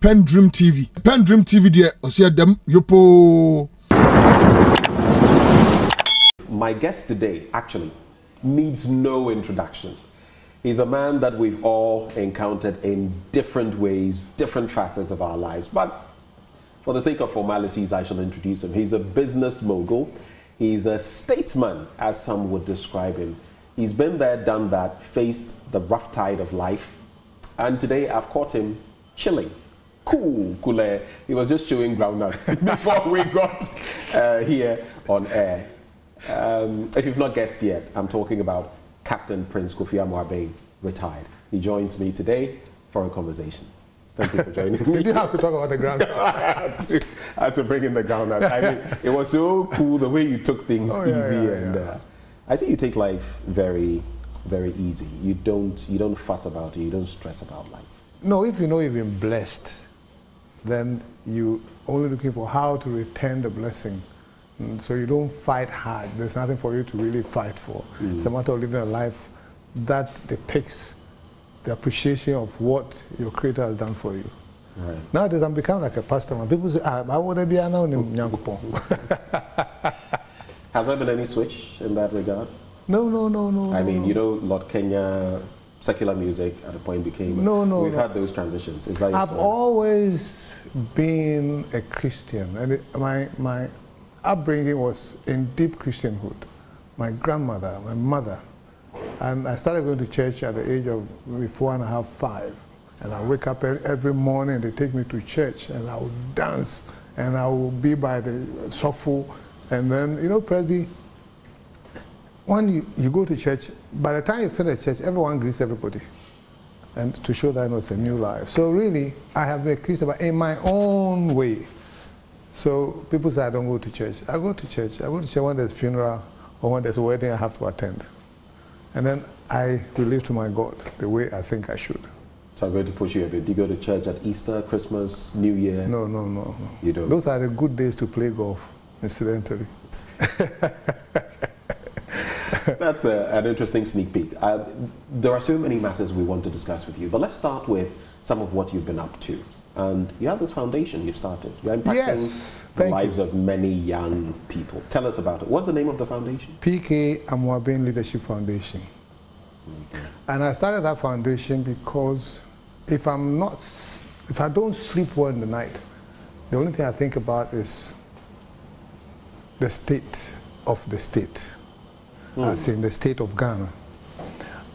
pen dream tv pen dream tv My guest today actually needs no introduction. He's a man that we've all encountered in different ways, different facets of our lives. But for the sake of formalities, I shall introduce him. He's a business mogul. He's a statesman, as some would describe him. He's been there, done that, faced the rough tide of life. And today I've caught him chilling. Cool, cool. He was just chewing groundnuts before we got uh, here on air. Um, if you've not guessed yet, I'm talking about Captain Prince Kofi Amoabeng, retired. He joins me today for a conversation. Thank you for joining me. you have to talk about the ground I, had to, I had to bring in the groundnut. I mean, it was so cool the way you took things Oh, yeah, easy, yeah, and yeah. Uh, I see you take life very, very easy. You don't, you don't fuss about it. You don't stress about life. No, if you know you've been blessed, then you only looking for how to return the blessing. Mm, So you don't fight hard. There's nothing for you to really fight for. It's a matter of living a life that depicts the appreciation of what your Creator has done for you. Right. Nowadays, I'm becoming like a pastor. Man. People say, ah, I want to be an Has there been any switch in that regard? No, no, no, no. I mean, no. you know, Lord Kenya, secular music at a point became. No, no, We've no. had those transitions. Is that I've story? always been a Christian, and it, my my upbringing was in deep Christianhood. My grandmother, my mother, and I started going to church at the age of maybe four and a half, five. And I wake up every morning. They take me to church, and I would dance, and I would be by the sofa, and then you know, Presby. When you, you go to church, by the time you finish church, everyone greets everybody and to show that it's a new life. So really, I have been a Christian, in my own way. So people say I don't go to church. I go to church. I go to church when there's a funeral or when there's a wedding I have to attend. And then I relate to my God the way I think I should. So I'm going to push you a bit. Do you go to church at Easter, Christmas, New Year? No, no, no. no. You don't? Those are the good days to play golf, incidentally. That's a, an interesting sneak peek. Uh, there are so many matters we want to discuss with you, but let's start with some of what you've been up to. And you have this foundation you've started. You're impacting Yes, the thank you. lives of many young people. Tell us about it. What's the name of the foundation? PK Amoabeng Leadership Foundation. And I started that foundation because if I'm not, if I don't sleep well in the night, the only thing I think about is the state of the state, Mm. as in the state of Ghana.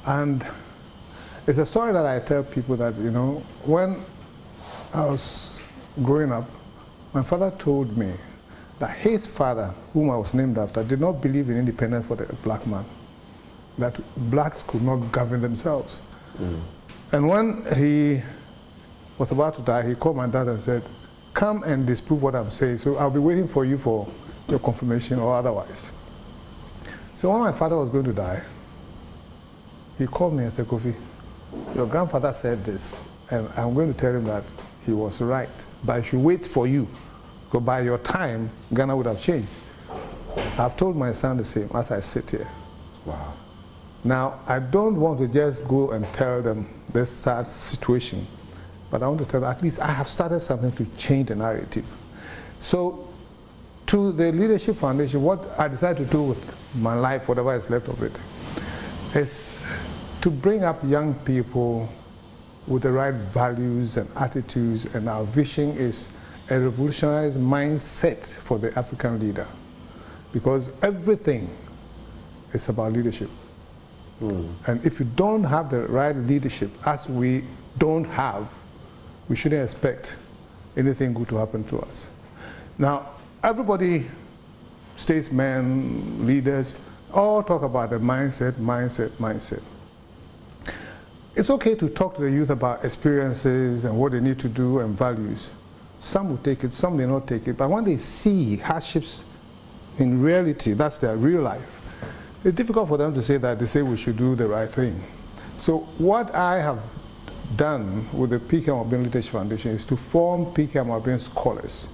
And it's a story that I tell people that, you know, when I was growing up, my father told me that his father, whom I was named after, did not believe in independence for the black man, that blacks could not govern themselves. Mm. And when he was about to die, he called my dad and said, Come and disprove what I'm saying. So I'll be waiting for you for your confirmation or otherwise. So when my father was going to die, he called me and said, Kofi, your grandfather said this, and I'm going to tell him that he was right, but I should wait for you, because by your time, Ghana would have changed. I've told my son the same as I sit here. Wow. Now, I don't want to just go and tell them this sad situation, but I want to tell them at least I have started something to change the narrative. So, to the Leadership Foundation, what I decided to do with my life, whatever is left of it, is to bring up young people with the right values and attitudes, and our vision is a revolutionized mindset for the African leader. Because everything is about leadership. Hmm. And if you don't have the right leadership, as we don't have, we shouldn't expect anything good to happen to us. Now, everybody, statesmen, leaders, all talk about the mindset, mindset, mindset. It's okay to talk to the youth about experiences and what they need to do and values. Some will take it, some may not take it, but when they see hardships in reality, that's their real life, it's difficult for them to say that they say we should do the right thing. So what I have done with the PK Amoabeng Leadership Foundation is to form PK Amoabeng scholars.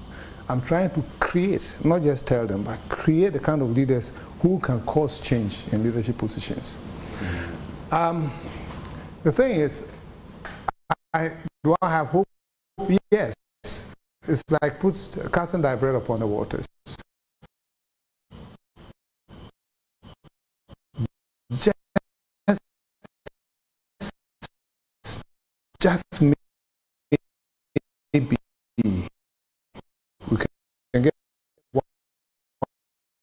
I'm trying to create, not just tell them, but create the kind of leaders who can cause change in leadership positions. Um, the thing is, I Do I have hope? Yes. It's like put casting thy bread upon the waters. Just, just maybe we can get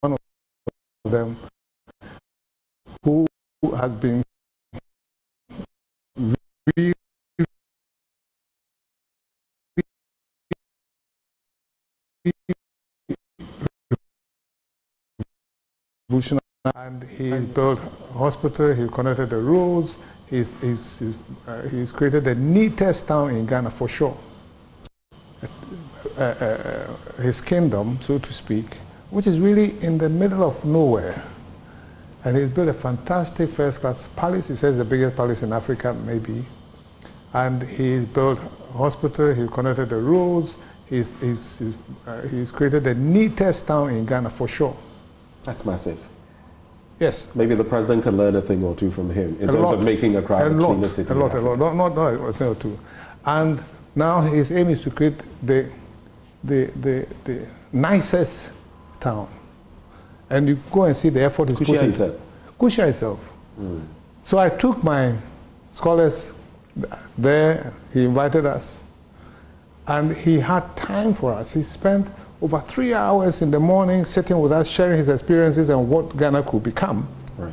one of them who has been revolutionary and he's built a hospital, he connected the roads, he's, he's, he's, uh, he's created the neatest town in Ghana for sure. Uh, uh, his kingdom, so to speak, which is really in the middle of nowhere. And he's built a fantastic first class palace. He says the biggest palace in Africa, maybe. And he's built a hospital, he connected the roads, he's, he's, he's, uh, he's created the neatest town in Ghana for sure. That's massive. Yes. Maybe the president can learn a thing or two from him in A terms lot. of making a crowd a cleaner city. A lot, a lot. Not, not, not a thing or two. And now his aim is to create the, the, the, the nicest town. And you go and see the effort he's Kushia putting. himself. Kushia itself. Mm. So I took my scholars there, he invited us, and he had time for us. He spent over three hours in the morning sitting with us, sharing his experiences and what Ghana could become Right.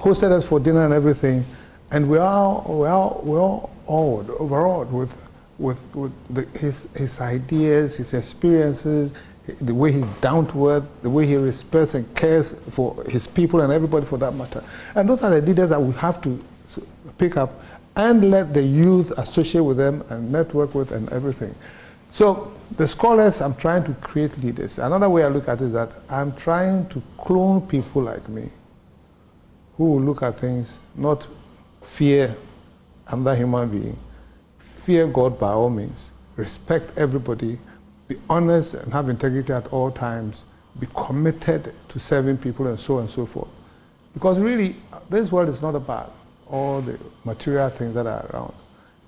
hosted us for dinner and everything, and we all we all we all awed, overawed with with, with the, his his ideas, his experiences, the way he's down to earth, the way he respects and cares for his people and everybody for that matter. And those are the leaders that we have to pick up and let the youth associate with them and network with and everything. So the scholars, I'm trying to create leaders. Another way I look at it is that I'm trying to clone people like me who will look at things, not fear another human being, fear God by all means, respect everybody, be honest and have integrity at all times, be committed to serving people and so on and so forth. Because really, this world is not about all the material things that are around.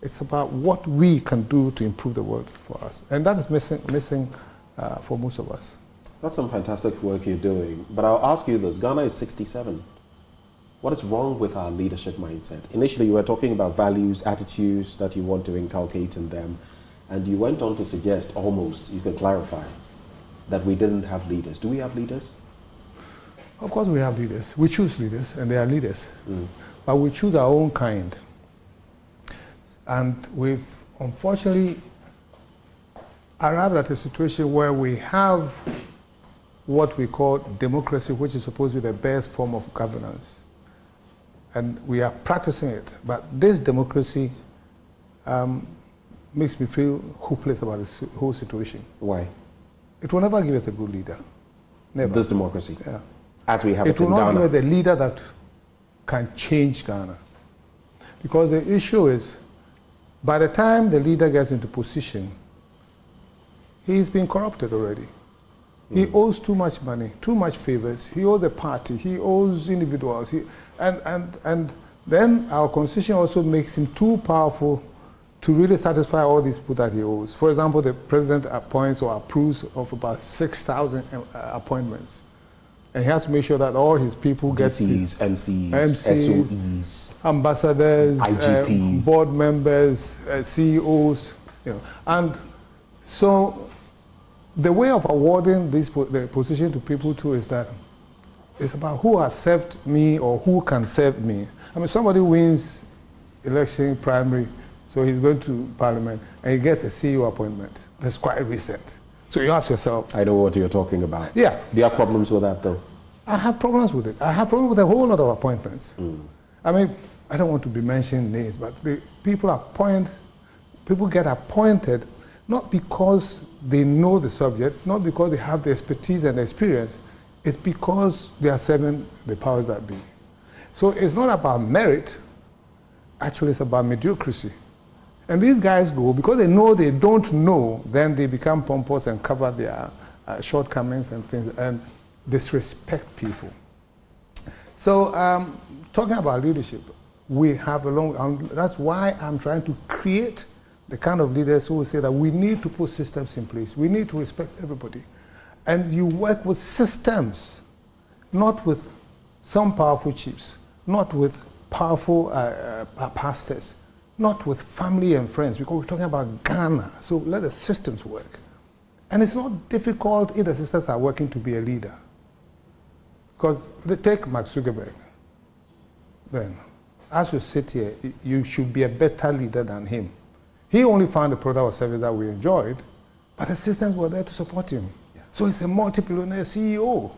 It's about what we can do to improve the world for us. And that is missing, missing uh, for most of us. That's some fantastic work you're doing. But I'll ask you this Ghana is 67. What is wrong with our leadership mindset? Initially, you were talking about values, attitudes that you want to inculcate in them. And you went on to suggest almost, you can clarify, that we didn't have leaders. Do we have leaders? Of course, we have leaders. We choose leaders, and they are leaders. But we choose our own kind. And we've unfortunately arrived at a situation where we have what we call democracy, which is supposed to be the best form of governance. And we are practicing it. But this democracy um, makes me feel hopeless about the whole situation. Why? It will never give us a good leader. Never. This democracy, yeah. as we have it, It will not Ghana. give us a leader that can change Ghana. Because the issue is, by the time the leader gets into position, he's been corrupted already. He hmm. owes too much money, too much favors. He owes the party, he owes individuals. He, and, and, and then our constitution also makes him too powerful to really satisfy all these people that he owes. For example, the president appoints or approves of about 6,000 uh, appointments. And he has to make sure that all his people get DCs, MCs, MCs, SOEs. ambassadors, IGP. uh, board members, uh, CEOs, you know. And so the way of awarding this po- the position to people too is that it's about who has served me or who can serve me. I mean, somebody wins election primary, so he's going to parliament and he gets a CEO appointment. That's quite recent. So you ask yourself, I know what you're talking about. Yeah. Do you have problems with that, though? I have problems with it. I have problems with a whole lot of appointments. Hmm. I mean, I don't want to be mentioning names, but the people appoint, people get appointed not because they know the subject, not because they have the expertise and experience. It's because they are serving the powers that be. So it's not about merit. Actually, it's about mediocrity. And these guys go because they know they don't know, then they become pompous and cover their uh, shortcomings and things and disrespect people. So, um, talking about leadership, we have a long, um, that's why I'm trying to create the kind of leaders who say that we need to put systems in place. We need to respect everybody. And you work with systems, not with some powerful chiefs, not with powerful uh, uh, pastors, not with family and friends, because we're talking about Ghana. So let the systems work. And it's not difficult if the systems are working to be a leader. Because they take Mark Zuckerberg. Then, as you sit here, you should be a better leader than him. He only found a product or service that we enjoyed, but the systems were there to support him. Yeah. So he's a multi-billionaire CEO.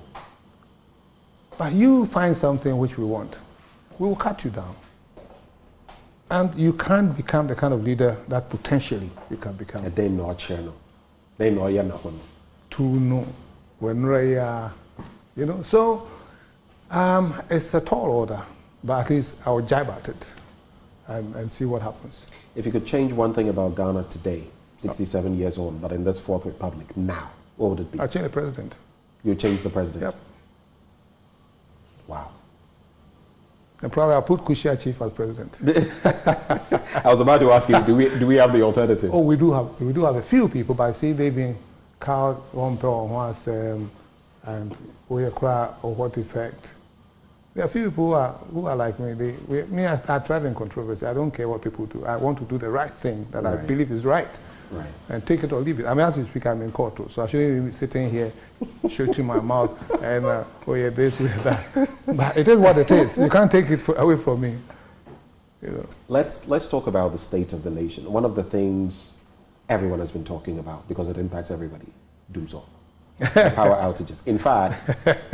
But you find something which we want, we will cut you down. And you can't become the kind of leader that potentially you can become. They know channel. They know you're not To know when you know. So um, it's a tall order, but at least I'll jibe at it and, and see what happens. If you could change one thing about Ghana today, 67 years on, but in this fourth republic now, what would it be? I'll change the president. You change the president? Yep. Wow. And probably I'll put Kushia Chief as president. I was about to ask you, do we, do we have the alternatives? Oh, we do have, we do have a few people, but I see they've been Carl Wompe once um, and Oyekra or what effect. There are a few people who are, who are like me. They, we, me, I, I thrive in controversy. I don't care what people do. I want to do the right thing that right. I believe is right. Right. And take it or leave it. I mean, as you speak, I'm in court, too, so I shouldn't be sitting here, shooting my mouth, and uh, oh yeah, this, oh yeah, that. But it is what it is. You can't take it for, away from me. You know. Let's let's talk about the state of the nation. One of the things everyone has been talking about because it impacts everybody: doomsday power outages. In fact,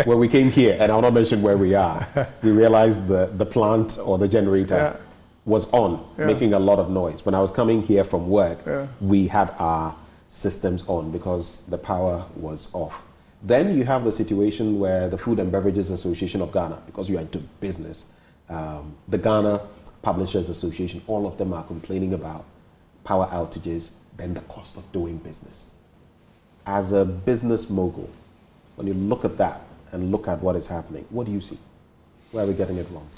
when we came here, and I'll not mention where we are, we realized the, the plant or the generator yeah. Was on, yeah. making a lot of noise. When I was coming here from work, yeah. we had our systems on because the power was off. Then you have the situation where the Food and Beverages Association of Ghana, because you are into business, um, the Ghana Publishers Association, all of them are complaining about power outages, then the cost of doing business as a business mogul, when you look at that and look at what is happening, what do you see? Where are we getting it wrong?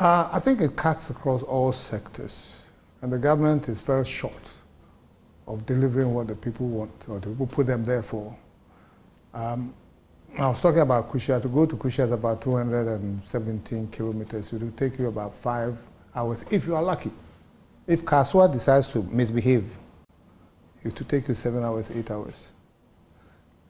Uh, I think it cuts across all sectors, and the government is very short of delivering what the people want or the people put them there for. Um, I was talking about Kushia. To go to Kushia is about 217 kilometers. It will take you about five hours if you are lucky. If Kasoa decides to misbehave, it will take you seven hours, eight hours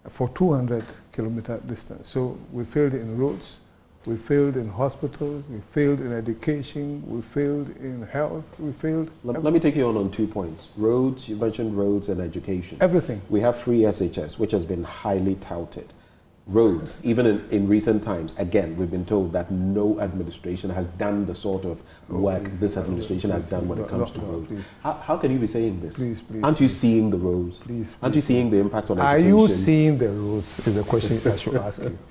for 200 kilometer distance. So we failed in roads, we failed in hospitals, we failed in education, we failed in health, we failed. Let, let, me take you on on two points. Roads, you mentioned roads and education. Everything. We have free SHS, which has been highly touted roads, even in, in recent times, again, we've been told that no administration has done the sort of oh, work oh, this administration has done when it comes to roads. How, how, can you be saying this? Please, please. Aren't you seeing the roads? Please, Aren't you seeing the impact on Are education? Are you seeing the roads is the question I should ask you.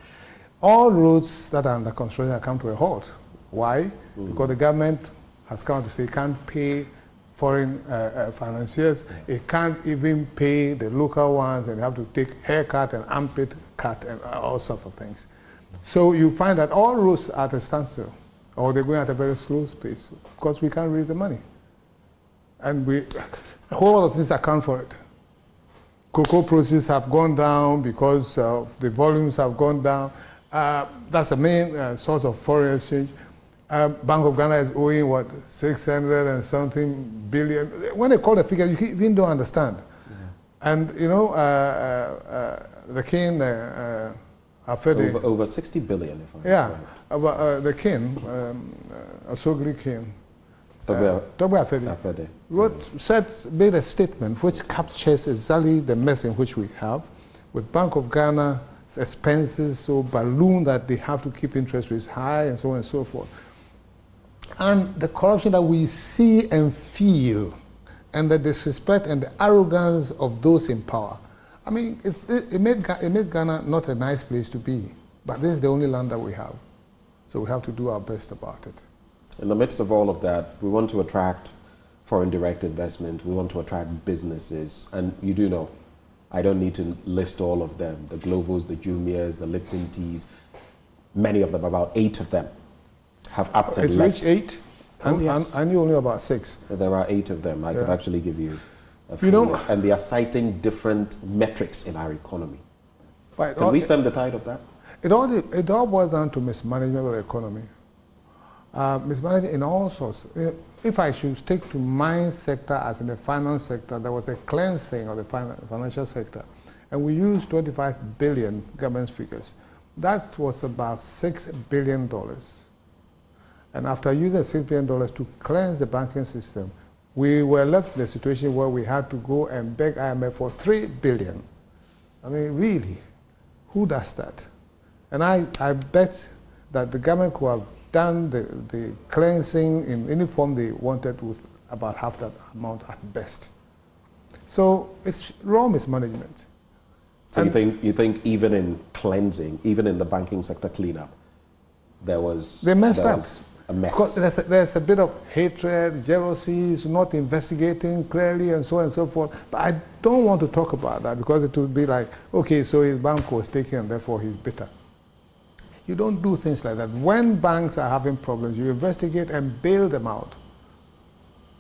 All roads that are under construction have come to a halt. Why? Mm. Because the government has come to say it can't pay foreign uh, uh, financiers. It can't even pay the local ones and have to take haircut and armpit cut and all sorts of things. So you find that all roads are at a standstill or they're going at a very slow pace because we can't raise the money. And we, a whole lot of things account for it. Cocoa prices have gone down because of the volumes have gone down. Uh, that's the main uh, source of foreign exchange. Uh, Bank of Ghana is owing what 600 and something billion. When they call the figure, you even don't understand. Yeah. And you know, uh, uh, uh the king, uh, uh, over, over 60 billion, if I yeah, right. the king, um, Asogli king, Togbe Afede, wrote, said, made a statement which captures exactly the mess in which we have, with Bank of Ghana expenses so balloon that they have to keep interest rates high and so on and so forth and the corruption that we see and feel, and the disrespect and the arrogance of those in power. I mean, it, it, made, it makes Ghana not a nice place to be, but this is the only land that we have. So we have to do our best about it. In the midst of all of that, we want to attract foreign direct investment, we want to attract businesses, and you do know, I don't need to list all of them the Glovos, the Jumias, the Lipton Teas, many of them, about eight of them have upped It's reached eight? And, Oh, yes. and I knew only about six. There are eight of them. I could actually give you a You full know- list. And they are citing different metrics in our economy. But Can we stem the tide of that? It all, it all boils down to mismanagement of the economy. Uh, mismanagement in all sorts. Uh, If I should stick to my sector as in the finance sector, there was a cleansing of the financial sector. And we used 25 billion government figures. That was about $6 billion. And after using $6 billion to cleanse the banking system, we were left in a situation where we had to go and beg IMF for 3 billion. I mean, really, who does that? And I, I bet that the government could have done the, the cleansing in any form they wanted with about half that amount at best. So it's raw mismanagement. So you think, you think even in cleansing, even in the banking sector cleanup, there was, They messed there up. was a mess? There's a, there's a bit of hatred, jealousies, not investigating clearly, and so on and so forth. But I don't want to talk about that because it would be like, okay, so his bank was taken and therefore he's bitter. You don't do things like that. When banks are having problems, you investigate and bail them out.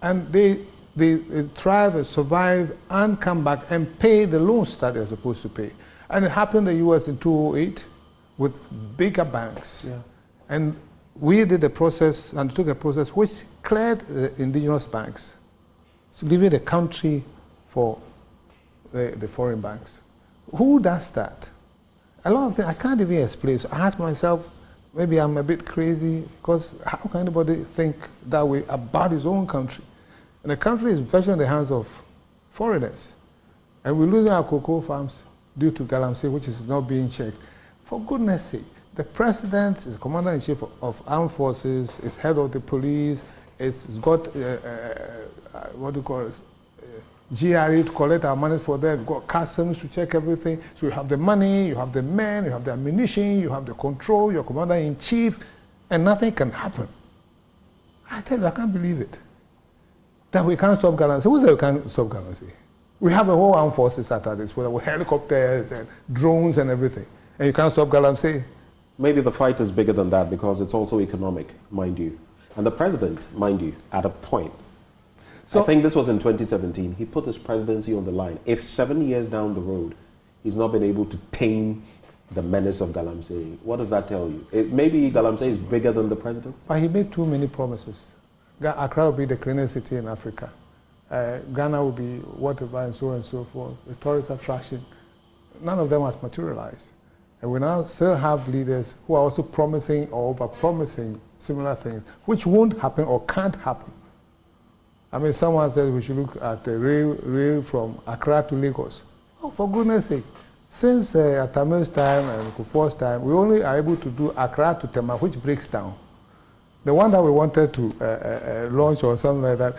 And they, they, they thrive and survive and come back and pay the loans that they're supposed to pay. And it happened in the US in 2008 with bigger banks. Yeah. And we did a process, undertook a process which cleared the indigenous banks, so leaving the country for the, the foreign banks. Who does that? A lot of things I can't even explain. So I ask myself, maybe I'm a bit crazy because how can anybody think that way about his own country? And the country is virtually in the hands of foreigners. And we're losing our cocoa farms due to galamsey, which is not being checked. For goodness sake, the president is commander in chief of armed forces, is head of the police, it's got, uh, uh, uh, what do you call it, GRE to collect our money for them, got customs to check everything. So you have the money, you have the men, you have the ammunition, you have the control, your commander in chief, and nothing can happen. I tell you, I can't believe it. That we can't stop Galamsey. Who said we can't stop Galamsey? We have a whole armed forces at our disposal with helicopters and drones and everything. And you can't stop Galamsey. Maybe the fight is bigger than that because it's also economic, mind you. And the president, mind you, at a point, So- I think this was in 2017, he put his presidency on the line. If seven years down the road, he's not been able to tame the menace of Galamsey, what does that tell you? It, maybe Galamsey is bigger than the president? But he made too many promises. Accra will be the cleanest city in Africa. Uh, Ghana will be whatever and so on and so forth, a tourist attraction. None of them has materialized. And we now still have leaders who are also promising or over-promising similar things, which won't happen or can't happen. I mean, someone said we should look at the rail, rail from Accra to Lagos. Oh, for goodness sake. Since uh, Atame's time and Kufuor's time, we only are able to do Accra to Tema, which breaks down. The one that we wanted to uh, uh, launch or something like that,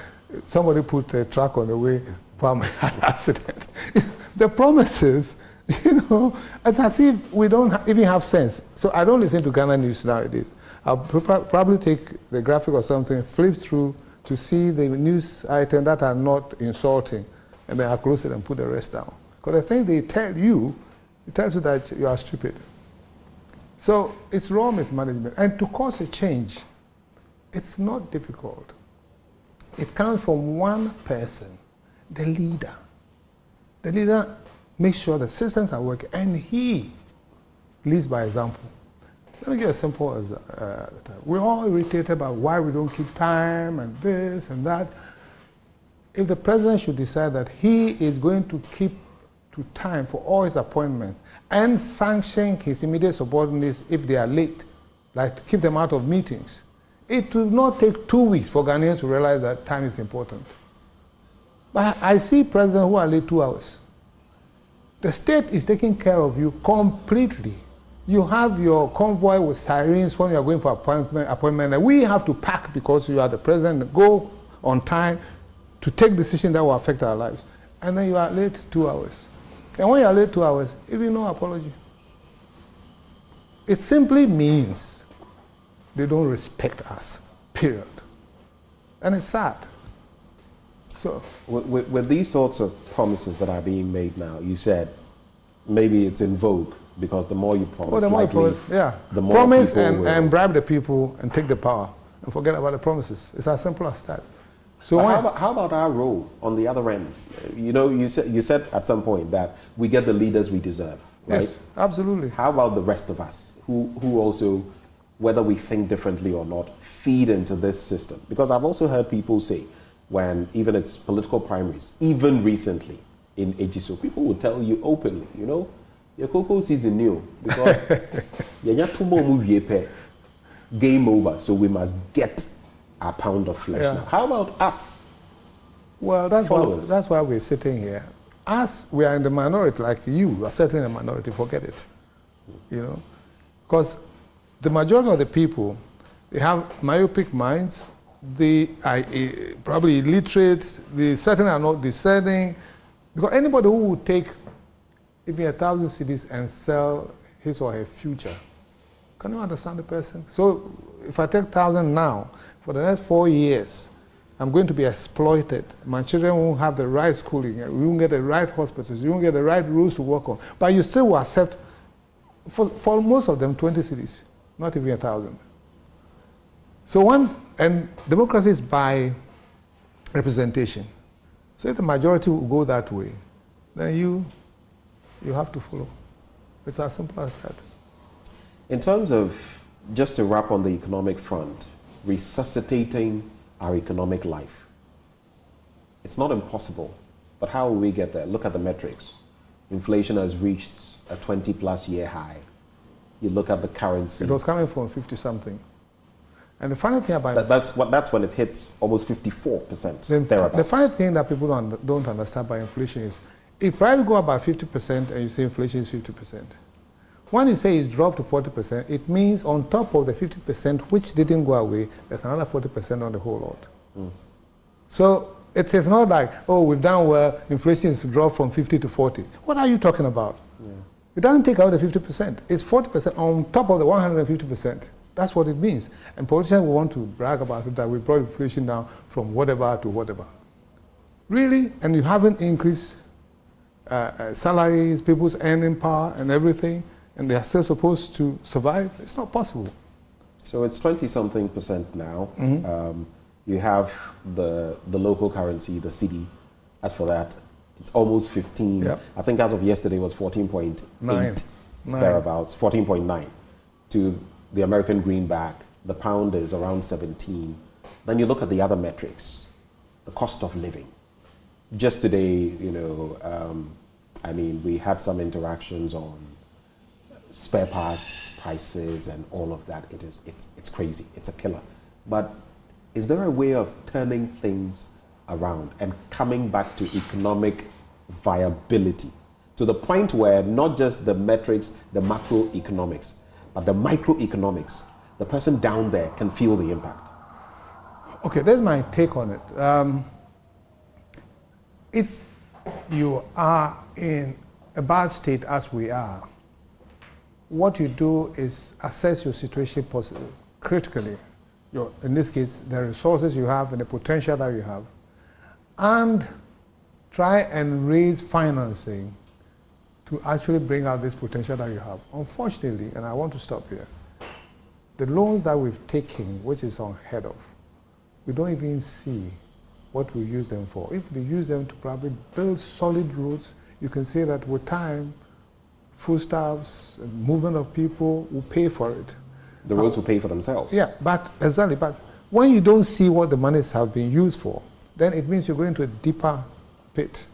somebody put a truck on the way, had an accident. the promises, you know, it's as if we don't even have sense. So I don't listen to Ghana news nowadays. I'll prob- probably take the graphic or something, flip through to see the news items that are not insulting, and then I'll close it and put the rest down. Because the thing they tell you, it tells you that you are stupid. So it's raw mismanagement. And to cause a change, it's not difficult. It comes from one person, the leader. The leader makes sure the systems are working, and he leads by example. Let me give a simple as uh, we're all irritated about why we don't keep time and this and that. If the president should decide that he is going to keep to time for all his appointments and sanction his immediate subordinates if they are late, like keep them out of meetings, it will not take two weeks for Ghanaians to realize that time is important. But I see presidents who are late two hours. The state is taking care of you completely. You have your convoy with sirens when you are going for appointment, appointment, and we have to pack because you are the president, go on time to take decisions that will affect our lives. And then you are late two hours. And when you are late two hours, even no apology. It simply means they don't respect us, period. And it's sad. So, With, with, with these sorts of promises that are being made now, you said maybe it's in vogue because the more you promise, well, the more you promise, yeah, the more promise and, and bribe the people and take the power. and forget about the promises. It's as simple as that. So how, about, how about our role on the other end? You know, you said, you said at some point that we get the leaders we deserve, right? yes, absolutely. How about the rest of us who, who also, whether we think differently or not, feed into this system? Because I've also heard people say, when even it's political primaries, even recently in Ejisu, people will tell you openly, you know, your cocoa season new because yɛnya to mo mu wie pɛ, game over, so we must get a pound of flesh Yeah. now. How about us? Well, that's why, that's why we're sitting here. As we are in the minority, like you are certainly in the minority, forget it. You know? Because the majority of the people, they have myopic minds, they are eh, probably illiterate, they certainly are not discerning. Because anybody who would take even a thousand cedis and sell his or her future, can you understand the person? So if I take thousand now, for the next four years, I'm going to be exploited. My children won't have the right schooling. We won't get the right hospitals. You won't get the right rules to work on. But you still will accept, for, for most of them, 20 cedis, not even a thousand. So one, and democracy is by representation. So if the majority will go that way, then you, you have to follow. It's as simple as that. In terms of, just to wrap on the economic front, resuscitating our economic life. It's not impossible, but how will we get there? Look at the metrics. Inflation has reached a 20 plus year high. You look at the currency. It was coming from 50 something. And the funny thing about That, that's, what, that's when it hit almost 54%, the, thereabouts. the funny thing that people don't, don't understand by inflation is if prices go up by 50% and you say inflation is 50%, when you say it's dropped to 40%, it means on top of the 50% which didn't go away, there's another 40% on the whole lot. Mm. So it is not like, oh, we've done well, inflation is dropped from 50 to 40. What are you talking about? It doesn't take out the 50%. It's 40% on top of the 150%. That's what it means. And politicians will want to brag about it that we brought inflation down from whatever to whatever. Really? And you haven't increased uh, uh, salaries, people's earning power, and everything, and they are still supposed to survive? It's not possible. So it's 20 something percent now. Mm-hmm. Um, you have the, the local currency, the cedi. As for that, it's almost 15. Yep. I think as of yesterday it was 14.8 Nine. Nine. thereabouts, 14.9 to the American greenback. The pound is around 17. Then you look at the other metrics, the cost of living. Just today, you know, um, I mean, we had some interactions on spare parts prices and all of that. It is it's, it's crazy. It's a killer. But is there a way of turning things around and coming back to economic viability to the point where not just the metrics the macroeconomics but the microeconomics the person down there can feel the impact? Okay, that's my take on it. Um, if you are in a bad state as we are, what you do is assess your situation critically. Your, in this case, the resources you have and the potential that you have, and try and raise financing to actually bring out this potential that you have. Unfortunately, and I want to stop here, the loans that we've taken, which is unheard of, we don't even see what we use them for. If we use them to probably build solid roads, you can say that with time, foodstuffs, and movement of people will pay for it. the roads will pay for themselves Yeah, but exactly. But when you don't see what the monies have been used for, then it means you're going to a deeper pit.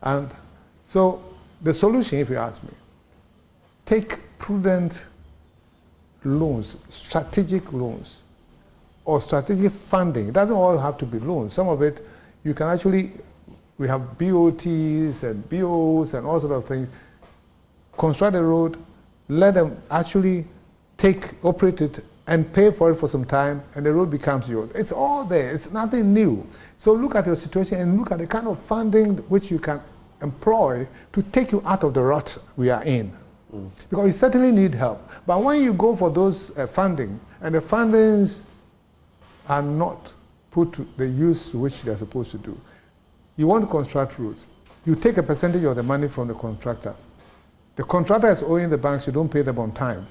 And so the solution, if you ask me, take prudent loans, strategic loans, or strategic funding. It doesn't all have to be loans. Some of it, you can actually, we have BOTs and BOs and all sort of things. Construct the road, let them actually take, operate it, and pay for it for some time, and the road becomes yours. It's all there. It's nothing new. So look at your situation and look at the kind of funding which you can employ to take you out of the rut we are in. Because you certainly need help. But when you go for those uh, funding, and the fundings are not put to the use which they're supposed to do, you want to construct roads. You take a percentage of the money from the contractor. The contractor is owing the banks, you don't pay them on time.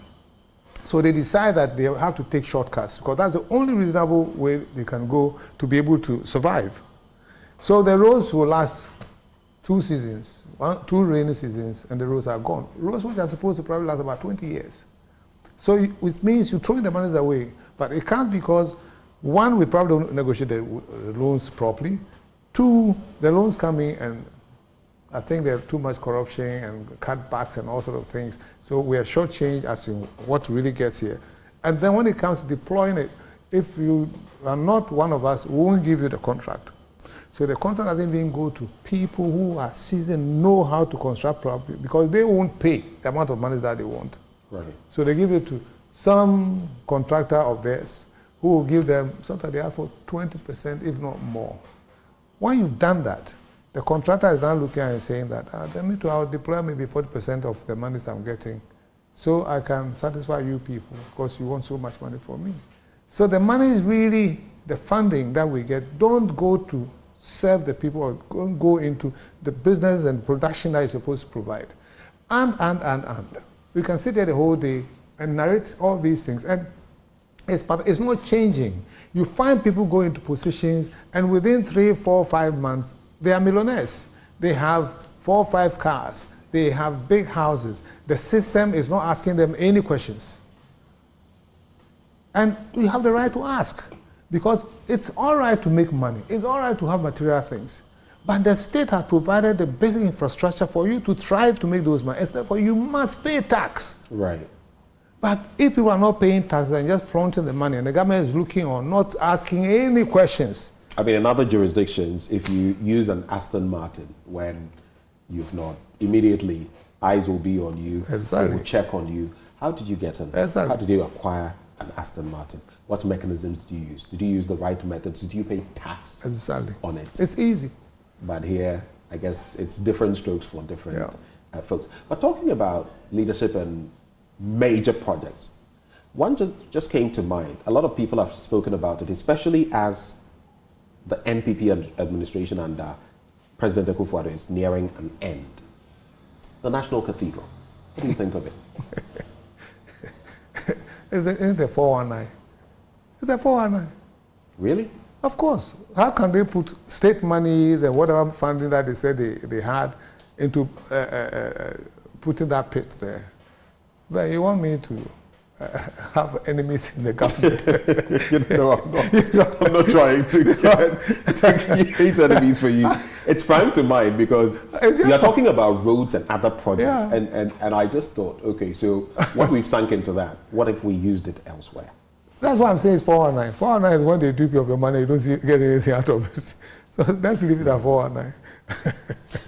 So they decide that they have to take shortcuts because that's the only reasonable way they can go to be able to survive. So the roads will last two seasons, one, two rainy seasons, and the roads are gone. Roads which are supposed to probably last about 20 years. So it, which means you're throwing the money away. But it can't because, one, we probably don't negotiate the uh, loans properly. Two, the loans come in and I think there's too much corruption and cutbacks and all sort of things. So we are shortchanged as in what really gets here. And then when it comes to deploying it, if you are not one of us, we won't give you the contract. So the contract doesn't even go to people who are seasoned, know how to construct properly, because they won't pay the amount of money that they want. Right. So they give it to some contractor of theirs who will give them, sometimes they ask for 20%, if not more. When you've done that, the contractor is now looking and saying that, ah, then me to I'll deploy maybe 40% of the monies I'm getting so I can satisfy you people because you want so much money for me. So the money is really the funding that we get. Don't go to serve the people or don't go into the business and production that you're supposed to provide. And, and, and, and. We can sit there the whole day and narrate all these things. And it's, it's not changing. You find people go into positions, and within three, four, five months, they are millionaires. They have four or five cars. They have big houses. The system is not asking them any questions. And you have the right to ask because it's all right to make money. It's all right to have material things. But the state has provided the basic infrastructure for you to thrive to make those money. Except for you must pay tax. Right. But if people are not paying taxes and just flaunting the money, and the government is looking on, not asking any questions, I mean, in other jurisdictions, if you use an Aston Martin when you've not, immediately eyes will be on you. Exactly. They will check on you. How did you get an? Exactly. How did you acquire an Aston Martin? What mechanisms do you use? Did you use the right methods? Did you pay tax exactly, on it? it's easy. But here, I guess it's different strokes for different Yeah. uh, folks. But talking about leadership and major projects, one just, just came to mind. A lot of people have spoken about it, especially as the NPP administration under President Akufo-Addo is nearing an end. The National Cathedral. What do you think of it? It's a, it's a 419. It's a 419. Really? Of course. How can they put state money, the whatever funding that they said they, they had, into uh, uh, uh, putting that pit there? But you want me to uh, have enemies in the government? no, I'm not, I'm not trying to, get, to create enemies for you. It's prime to mind because are talking about roads and other projects, Yeah. and, and, and I just thought, okay, so what we've sunk into that, what if we used it elsewhere? That's why I'm saying it's 419. 419 is when they dupe you of your money, you don't see, get anything out of it. So let's leave it at 419.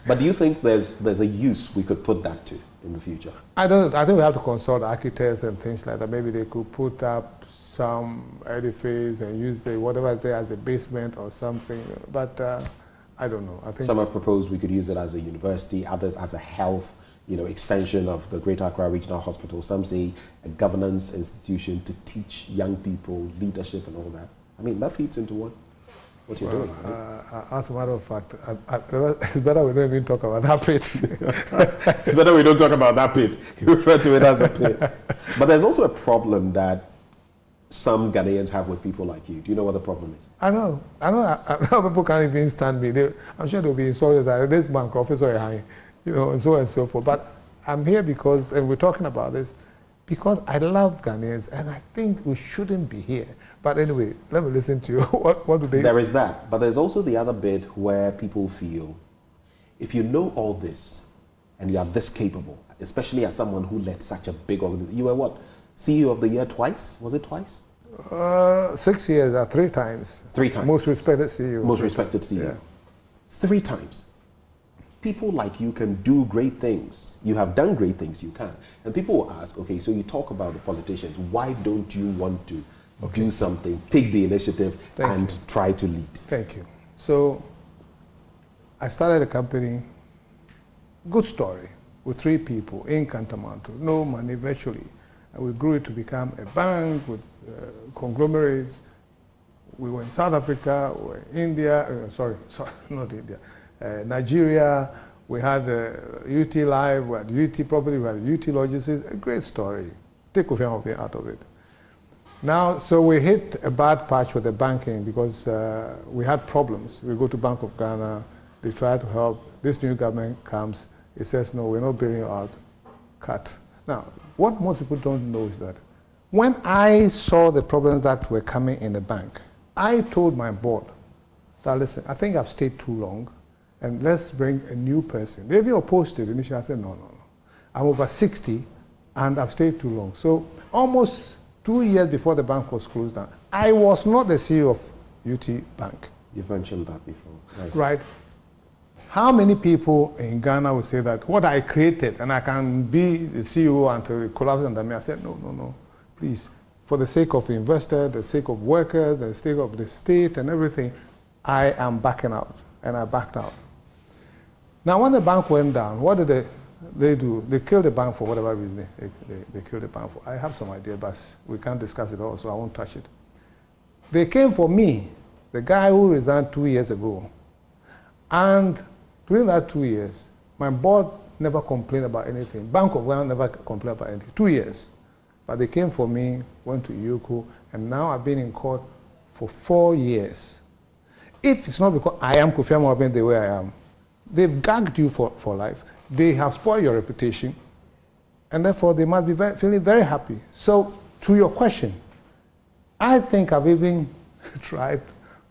But do you think there's, there's a use we could put that to in the future? I don't. I think we have to consult architects and things like that. Maybe they could put up some edifice and use the whatever is there as a basement or something. But uh, I don't know. I think Some have proposed we could use it as a university, others as a health you know, extension of the Greater Accra Regional Hospital. Some say a governance institution to teach young people leadership and all that. I mean, that feeds into what, what you're doing. Right? Uh, uh, as a matter of fact, I, uh, I, uh, it's better we don't even talk about that pit. it's better we don't talk about that pit. You refer to it as a pit. But there's also a problem that some Ghanaians have with people like you. Do you know what the problem is? I know. I know. I, I know people can't even stand me. They, I'm sure they'll be insulted that this man professor high, you know, and so on and so forth. But I'm here because, and we're talking about this, because I love Ghanaians, and I think we shouldn't be here. But anyway, let me listen to you. what, what do they? There is that. But there's also the other bit where people feel if you know all this and you are this capable, especially as someone who led such a big organization, you were what? CEO of the year twice? Was it twice? Uh, six years, uh, three times. Three times. Most respected CEO. Most respected CEO. Yeah. Three times. People like you can do great things. You have done great things, you can. And people will ask, okay, so you talk about the politicians. Why don't you want to do something, take the initiative, Thank and you. try to lead? Thank you. So, I started a company, good story, with three people in Kantamanto, no money virtually. And we grew it to become a bank with uh, conglomerates. We were in South Africa, we were in India, uh, sorry, sorry, not India, uh, Nigeria. We had uh, UT Life, we had UT Property, we had UT Logistics, a great story. take Kofi out of it. Now, so we hit a bad patch with the banking because uh, we had problems. We go to Bank of Ghana, they try to help. This new government comes, it says, no, we're not bailing you out, cut. Now, what most people don't know is that when I saw the problems that were coming in the bank, I told my board that, listen, I think I've stayed too long, and let's bring a new person. They even opposed it initially. I said, no, no, no. I'm over 60, and I've stayed too long. So almost two years before the bank was closed down, I was not the CEO of UT Bank. You've mentioned that before. Right. Right. How many people in Ghana would say that what I created and I can be the CEO until it collapses under me? I said, no, no, no. Please, for the sake of investors, the sake of workers, the sake of the state and everything, I am backing out. And I backed out. Now, when the bank went down, what did they, they do? They kill the bank for whatever reason they, they, they killed the bank for. I have some idea, but we can't discuss it all, so I won't touch it. They came for me, the guy who resigned two years ago. And during that two years, my board never complained about anything. Bank of Ghana never complained about anything. Two years. But they came for me, went to EOCO, and now I've been in court for four years. If it's not because I am Kofi Amoabeng the way I am, they've gagged you for, for life. They have spoiled your reputation, and therefore they must be very, feeling very happy. So, to your question, I think I've even tried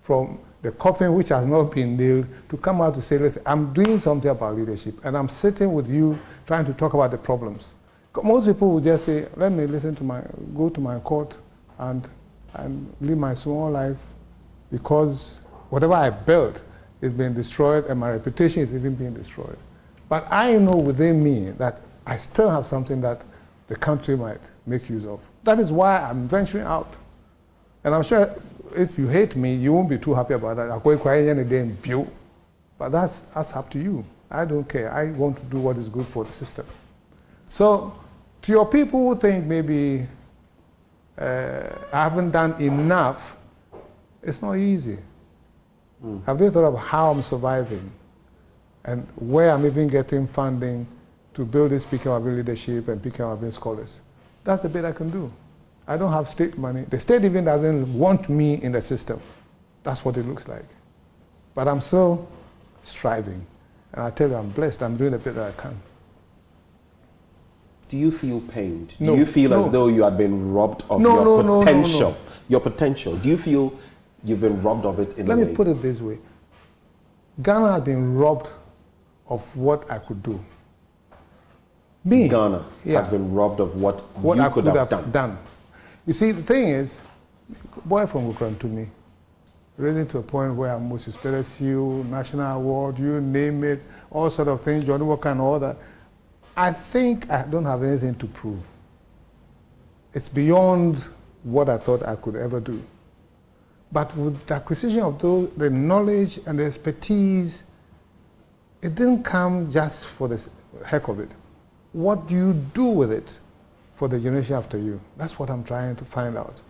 from the coffin which has not been nailed to come out to say, listen, I'm doing something about leadership, and I'm sitting with you trying to talk about the problems. Most people would just say, let me listen to my, go to my court and, and live my small life because whatever I built is being destroyed and my reputation is even being destroyed. But I know within me that I still have something that the country might make use of. That is why I'm venturing out. And I'm sure if you hate me, you won't be too happy about that. I'll go crying any day view. But that's, that's up to you. I don't care. I want to do what is good for the system. So, to your people who think maybe uh, I haven't done enough, it's not easy. Mm. Have they thought of how I'm surviving and where I'm even getting funding to build this PKMB leadership and PKMB scholars? That's the bit I can do. I don't have state money. The state even doesn't want me in the system. That's what it looks like. But I'm still striving. And I tell you, I'm blessed. I'm doing the bit that I can. Do you feel pained? Do you feel as though you have been robbed of No, your no, no, no, potential? no. Your potential. Do you feel you've been robbed of it in Let me way? put it this way Ghana has been robbed of what I could do. Me. Ghana Yeah. has been robbed of what, what you I could, have, done. You see, the thing is, boy from Ukran to me, raising to a point where I'm most expected you, national award, you name it, all sort of things, Johnnie Walker and all that. I think I don't have anything to prove. It's beyond what I thought I could ever do. But with the acquisition of those, the knowledge and the expertise, it didn't come just for the heck of it. What do you do with it for the generation after you? That's what I'm trying to find out.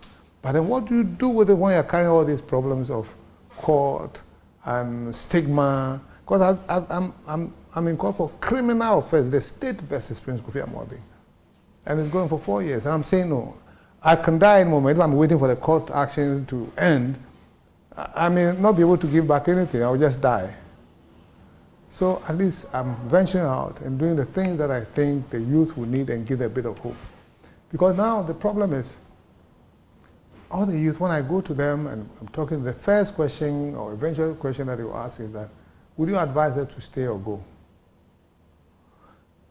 But then what do you do with it when you're carrying all these problems of court and stigma? Because I'm, I'm, I'm in court for criminal offense, the state versus Prince Kofi Amoabeng. And it's going for four years. And I'm saying no. I can die in moment I'm waiting for the court action to end. I I may not be able to give back anything. I'll just die. So at least I'm venturing out and doing the things that I think the youth will need and give a bit of hope. Because now the problem is, all the youth, when I go to them and I'm talking, the first question or eventual question that they will ask is that, would you advise them to stay or go?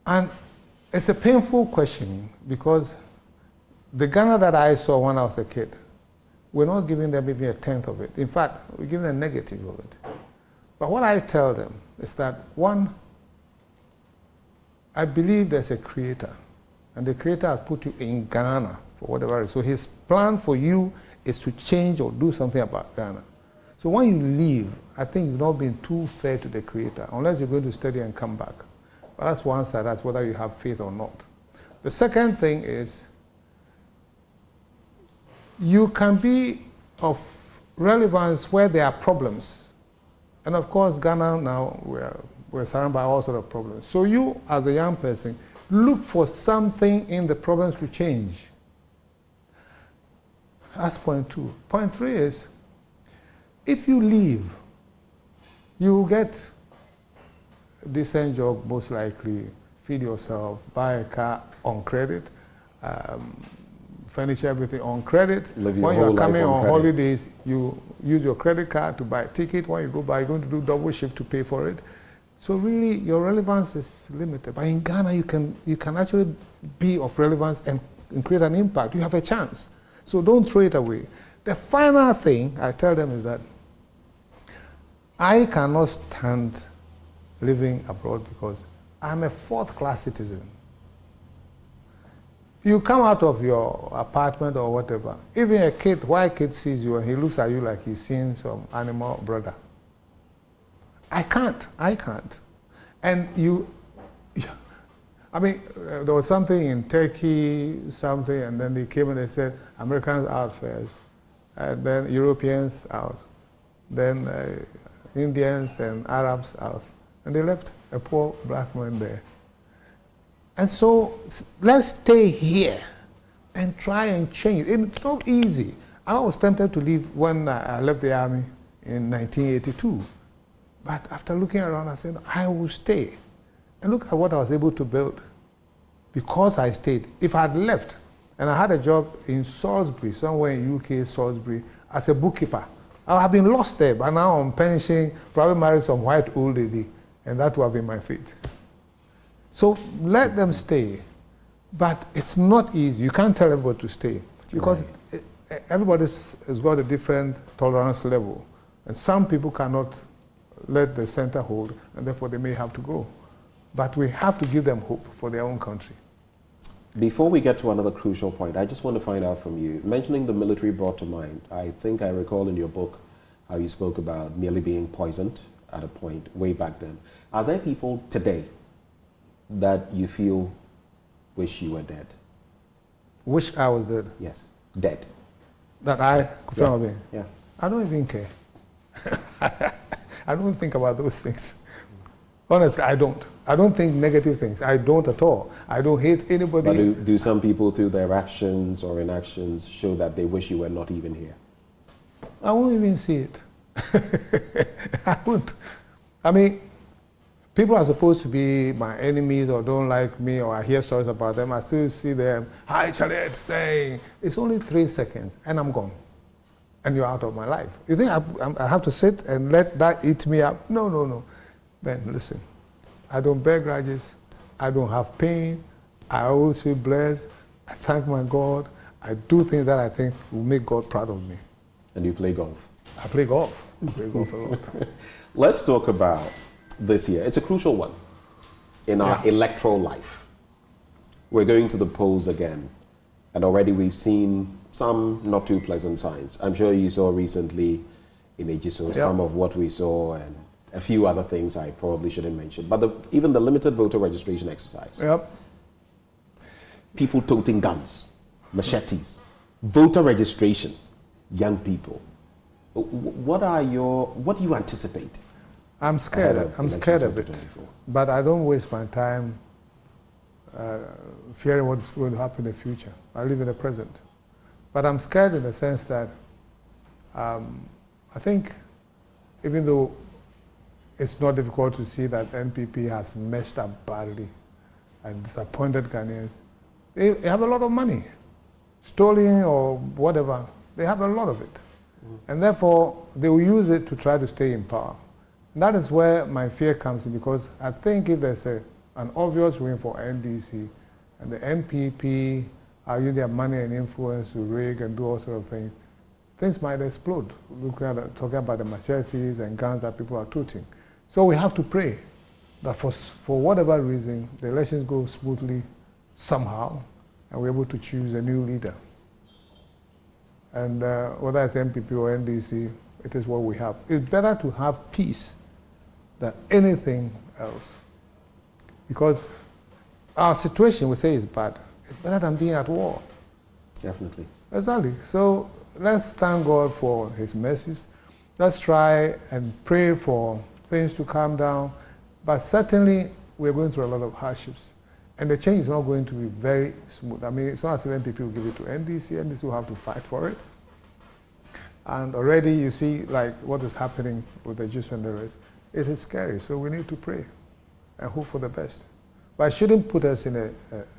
And it's a painful question because the Ghana that I saw when I was a kid, we're not giving them even a tenth of it. In fact, we're giving them negative of it. But what I tell them is that one, I believe there's a creator, and the creator has put you in Ghana for whatever reason. So his plan for you is to change or do something about Ghana. So when you leave, I think you've not been too fair to the creator, unless you're going to study and come back. But that's one side, that's whether you have faith or not. The second thing is, you can be of relevance where there are problems. And of course, Ghana now, we're, we're surrounded by all sorts of problems. So you, as a young person, look for something in the problems to change. That's point two. Point three is if you leave, you will get decent job, most likely, feed yourself, buy a car on credit, um, furnish everything on credit. Live when you're coming on on, holidays, you use your credit card to buy a ticket. When you go by, you're going to do double shift to pay for it. So really, your relevance is limited. But in Ghana, you can you can actually be of relevance and, and create an impact. You have a chance. So don't throw it away. The final thing I tell them is that I cannot stand living abroad because I'm a fourth class citizen. You come out of your apartment or whatever, even a kid, white kid sees you and he looks at you like he's seen some animal brother. I can't. I can't. And you, I mean, uh, there was something in Turkey, something, and then they came and they said, Americans out first, and then Europeans out, then uh, Indians and Arabs out. And they left a poor black man there. And so let's stay here and try and change. It's not easy. I was tempted to leave when I left the army in 1982. But after looking around, I said, I will stay. And look at what I was able to build because I stayed. If I had left and I had a job in Salisbury, somewhere in UK, Salisbury, as a bookkeeper, I would have been lost there. But now I'm pensioning, probably married some white old lady, and that would have been my fate. So let them stay. But it's not easy. You can't tell everybody to stay because e- e- everybody's has got a different tolerance level. And some people cannot let the center hold, and therefore they may have to go. But we have to give them hope for their own country. Before we get to another crucial point, I just want to find out from you. Mentioning the military brought to mind, I think I recall in your book how you spoke about nearly being poisoned at a point way back then. Are there people today that you feel wish you were dead? Wish I was dead. Yes, dead. That I, Kofi Yeah. Yeah. I don't even care. I don't think about those things. Honestly, I don't. I don't think negative things. I don't at all. I don't hate anybody. But do, do some people, through their actions or inactions, show that they wish you were not even here? I won't even see it. I won't. I mean, people are supposed to be my enemies or don't like me or I hear stories about them. I still see them, hi Charlotte, saying, it's only three seconds and I'm gone. And you're out of my life. You think I, I'm- have to sit and let that eat me up? No, no, no. Ben, listen, I don't bear grudges. I don't have pain. I always feel blessed. I thank my God. I do things that I think will make God proud of me. And you play golf. I play golf. I play golf a lot. Let's talk about this year. It's a crucial one in our Yeah. electoral life. We're going to the polls again, and already we've seen some not too pleasant signs. I'm sure you saw recently in Ejisu Yeah. some of what we saw and a few other things I probably shouldn't mention. But the, even the limited voter registration exercise, Yep. people toting guns, machetes, voter registration, young people. What are your, what do you anticipate? I'm scared. Of I'm scared of it. But I don't waste my time uh, fearing what's going to happen in the future. I live in the present. But I'm scared in the sense that um, I think even though it's not difficult to see that NPP has messed up badly and disappointed Ghanaians, they they have a lot of money, stolen or whatever. They have a lot of it. And therefore, they will use it to try to stay in power. That is where my fear comes in because I think if there's a, an obvious win for NDC and the NPP are using their money and influence to rig and do all sorts of things, things might explode. Look at the- talking about the machetes and guns that people are tooting. So we have to pray that for, for whatever reason, the elections go smoothly somehow and we're able to choose a new leader. And uh, whether it's NPP or NDC, it is what we have. It's better to have peace than anything else. Because our situation, we say, is bad. It's better than being at war. Definitely. Exactly. So let's thank God for His mercies. Let's try and pray for things to calm down. But certainly, we're going through a lot of hardships. And the change is not going to be very smooth. I mean, it's not as if NPP will give it to NDC. NDC will have to fight for it. And already you see like what is happening with the Jews and the rest. It is scary. So we need to pray and hope for the best. But it shouldn't put us in a,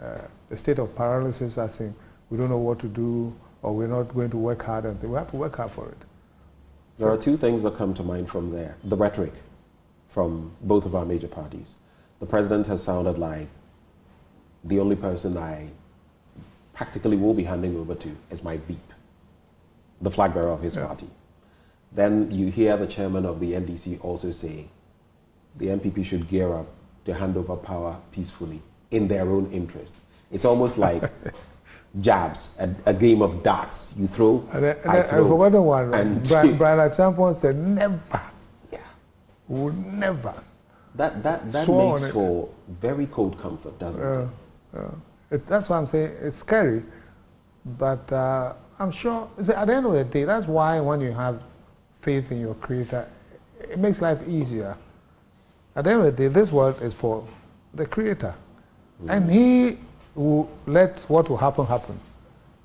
a, a state of paralysis as in we don't know what to do or we're not going to work hard. And we have to work hard for it. There are two things that come to mind from there. The rhetoric from both of our major parties. The president has sounded like the only person I practically will be handing over to is my VP, the flag bearer of his Yeah. party. Then you hear the chairman of the NDC also say the NPP should gear up to hand over power peacefully in their own interest. It's almost like jabs, a, a game of darts. You throw, And then, and I throw, and forgotten one. and- Brian, Brian at some point said, never, yeah. would never. That, that, that Swore makes for very cold comfort, doesn't it? Uh, uh, it, that's why I'm saying it's scary, but uh, I'm sure see, at the end of the day, that's why when you have faith in your Creator, it makes life easier. At the end of the day, this world is for the Creator, and He will let what will happen happen.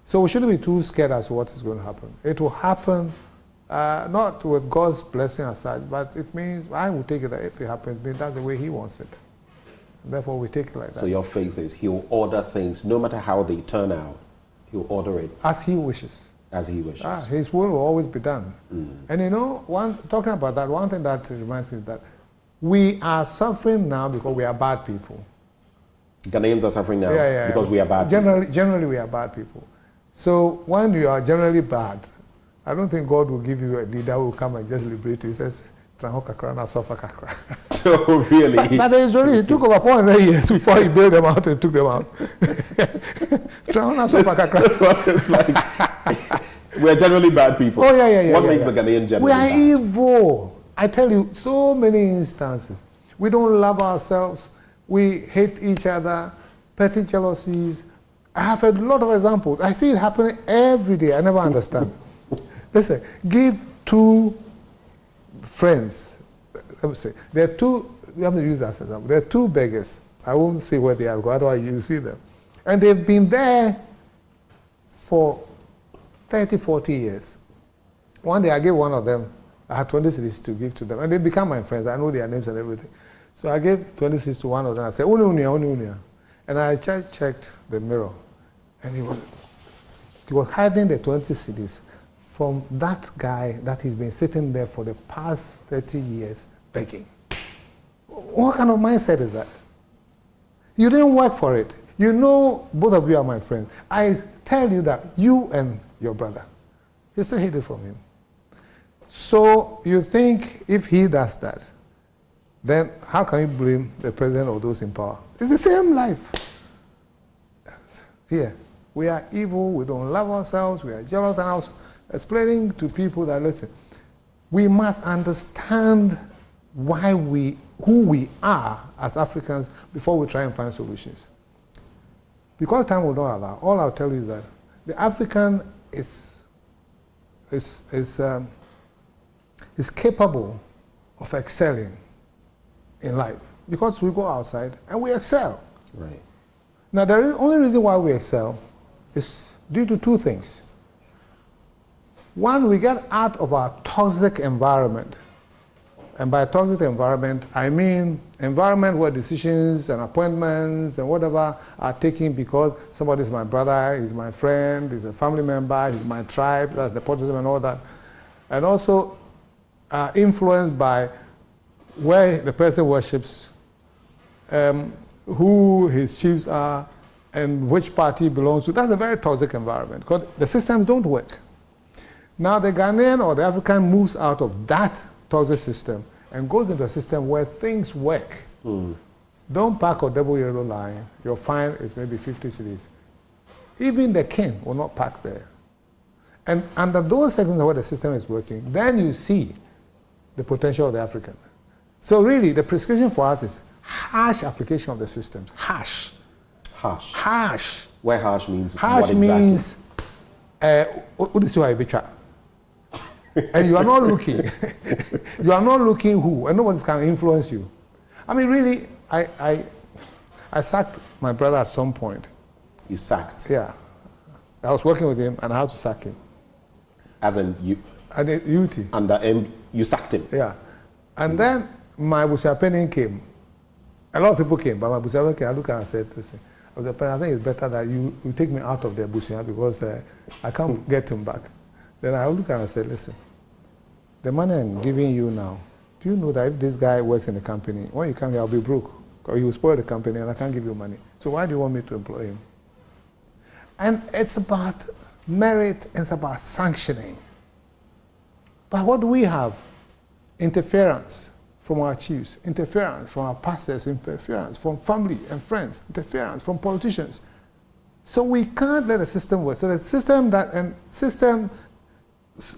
So we shouldn't be too scared as to what is going to happen. It will happen. Uh, not with God's blessing as such, but it means I will take it that if it happens, then that's the way He wants it. Therefore, we take it like that. So your faith is He'll order things, no matter how they turn out, He'll order it as he wishes. As He wishes. Ah, his will will always be done. And you know, one talking about that, one thing that reminds me of that we are suffering now because we are bad people. Ghanaians are suffering now yeah, yeah, because we are bad. people. Generally, generally, we are bad people. So when you are generally bad, I don't think God will give you a leader who will come and just liberate you. He says, "Tranho sofa kakra." so really, But, but the Israelis, it took over 400 years before he bailed them out and took them out. Tranho na sofa that's what it's like. we are generally bad people. Oh, yeah, yeah, yeah. What yeah, makes yeah. the Ghanaian generally We are bad? evil. I tell you, so many instances. We don't love ourselves. We hate each other, petty jealousies. I have a lot of examples. I see it happening every day. I never understand. Listen, give two friends. Let me say, there are two, we have to use that as example. There are two beggars. I won't say where they are, otherwise you see them. And they've been there for 30, 40 years. One day I gave one of them, I had 20 cedis to give to them, and they become my friends. I know their names and everything. So I gave 20 cedis to one of them. I said, Uni unia, uni unia. And I che- checked the mirror, and he was, he was hiding the 20 cedis from that guy that he's been sitting there for the past 30 years begging. What kind of mindset is that? You didn't work for it. You know, both of you are my friends. I tell you that you and your brother, you still hid it from him. So you think if he does that, then how can you blame the president or those in power? It's the same life. Here, we are evil, we don't love ourselves, we are jealous, and I was explaining to people that listen, we must understand why we, who we are as Africans before we try and find solutions. Because time will not allow, all I'll tell you is that the African is, is, is, um, is capable of excelling in life because we go outside and we excel. Right. Now, the only reason why we excel is due to two things. One, we get out of our toxic environment. And by toxic environment, I mean environment where decisions and appointments and whatever are taken because somebody is my brother, he's my friend, he's a family member, he's my tribe, that's nepotism and all that. And also uh, influenced by where the person worships, um, who his chiefs are, and which party belongs to. That's a very toxic environment because the systems don't work. Now the Ghanaian or the African moves out of that toxic system and goes into a system where things work. Don't park a double yellow line. Your fine is maybe 50 cedis. Even the king will not park there. And under those circumstances where the system is working, then you see the potential of the African. So really, the prescription for us is harsh application of the systems. Harsh. Harsh. Harsh. Where harsh means Harsh what exactly? means, uh, what is your betcha? And you are not looking. you are not looking who, and nobody can influence you. I mean, really, I, I, I sacked my brother at some point. you sacked. Yeah. I was working with him and I had to sack him. As in, you, at UT. Under M, you sacked him. Yeah. And then my Busiapening came. A lot of people came, but my Busiapening came. I looked and I said, listen, I was like, I think it's better that you, you take me out of the Busia because uh, I can't get him back. Then I look and I said, listen, the money I'm giving you now, do you know that if this guy works in the company, when you come here, I'll be broke. Or he will spoil the company and I can't give you money. So why do you want me to employ him? And it's about merit, it's about sanctioning. But what do we have? Interference from our chiefs, interference from our pastors, interference from family and friends, interference from politicians. So we can't let the system work. So the system that and system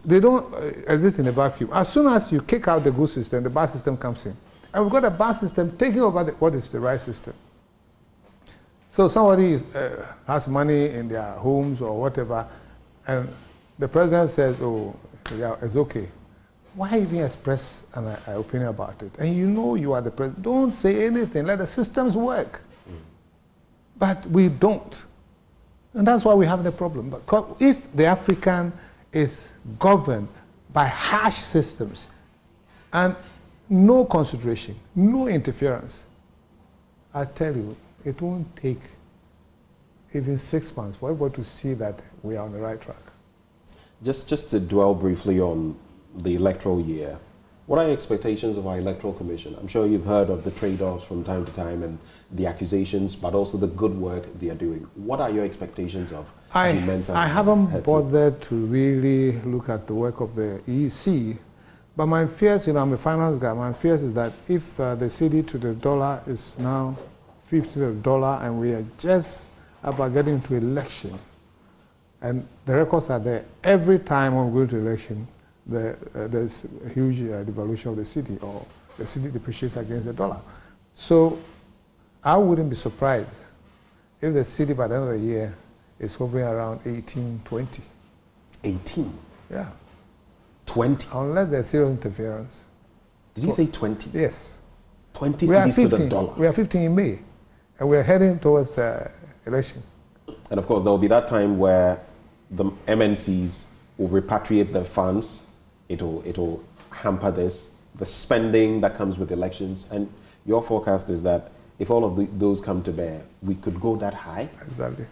they don't uh, exist in a vacuum. As soon as you kick out the good system, the bad system comes in. And we've got a bad system taking over the, what is the right system. So somebody is, uh, has money in their homes or whatever, and the president says, oh, yeah, it's okay. Why even express an uh, opinion about it? And you know you are the president. Don't say anything. Let the systems work. But we don't. And that's why we have the problem. But if the African is governed by harsh systems and no consideration, no interference, I tell you, it won't take even six months for everybody to see that we are on the right track. Just, just to dwell briefly on the electoral year, what are your expectations of our electoral commission? I'm sure you've heard of the trade-offs from time to time and the accusations, but also the good work they are doing. What are your expectations of I, I haven't bothered to really look at the work of the EC, but my fears, you know, I'm a finance guy, my fears is that if uh, the cedi to the dollar is now 50 to the dollar and we are just about getting to election, and the records are there, every time go to election, the, uh, there's a huge uh, devaluation of the cedi or the cedi depreciates against the dollar. So I wouldn't be surprised if the cedi by the end of the year is hovering around 18, 20. 18, Yeah. 20. Unless there's serious interference. Did you say 20? Yes. 20 We are cedis to the 15. dollar. We are 15 in May, and we are heading towards uh, election. And of course, there will be that time where the MNCs will repatriate their funds. It'll, it'll hamper this, the spending that comes with elections. And your forecast is that if all of the, those come to bear, we could go that high? Exactly.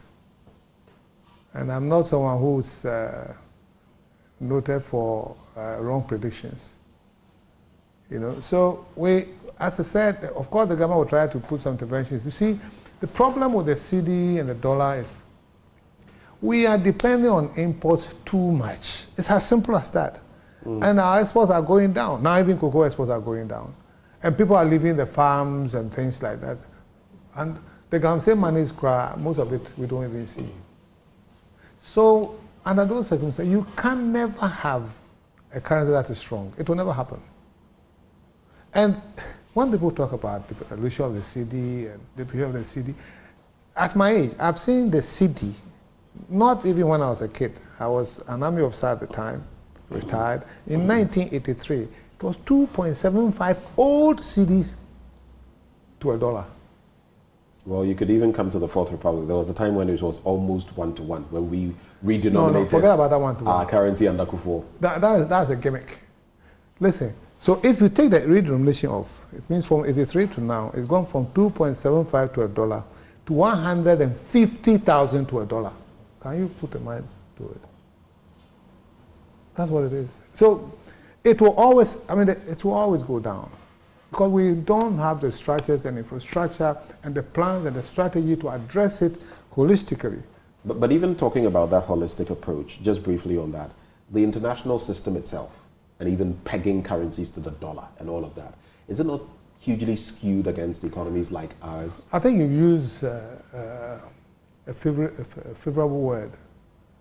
And I'm not someone who's uh, noted for uh, wrong predictions. You know, so we, as I said, of course the government will try to put some interventions. You see, the problem with the cedi and the dollar is we are depending on imports too much. It's as simple as that. And our exports are going down. Now even cocoa exports are going down. And people are leaving the farms and things like that. And the Gamse money is cry, most of it we don't even see. So under those circumstances, you can never have a currency that is strong. It will never happen. And when people talk about the evolution of the cedi and the period of the cedi, at my age, I've seen the cedi, not even when I was a kid. I was an army officer at the time, retired. In 1983, it was 2.75 old cedis to a dollar. Well, you could even come to the Fourth Republic. There was a time when it was almost one to one, when we redenominated no, forget about that one to our one. currency under Kufuor. That, that is, that's a gimmick. Listen, so if you take the redenomination off, it means from 83 to now, it's gone from 2.75 to a dollar to 150,000 to a dollar. Can you put a mind to it? That's what it is. So it will always, I mean, it will always go down because we don't have the structures and infrastructure and the plans and the strategy to address it holistically. But, but even talking about that holistic approach, just briefly on that, the international system itself, and even pegging currencies to the dollar and all of that, is it not hugely skewed against economies like ours? I think you use uh, uh, a, favor- a favorable word,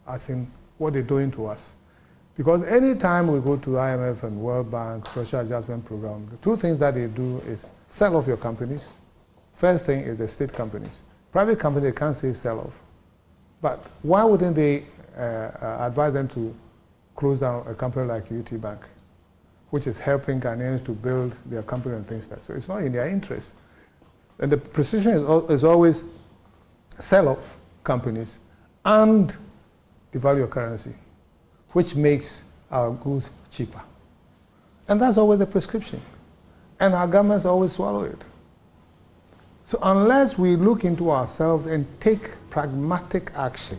as in what they're doing to us. Because anytime we go to IMF and World Bank, Social Adjustment Program, the two things that they do is sell off your companies. First thing is the state companies. Private companies can't say sell off. But why wouldn't they uh, uh, advise them to close down a company like UT Bank, which is helping Ghanaians to build their company and things like that? So it's not in their interest. And the precision is, al- is always sell off companies and devalue your currency, which makes our goods cheaper. And that's always the prescription. And our governments always swallow it. So unless we look into ourselves and take pragmatic action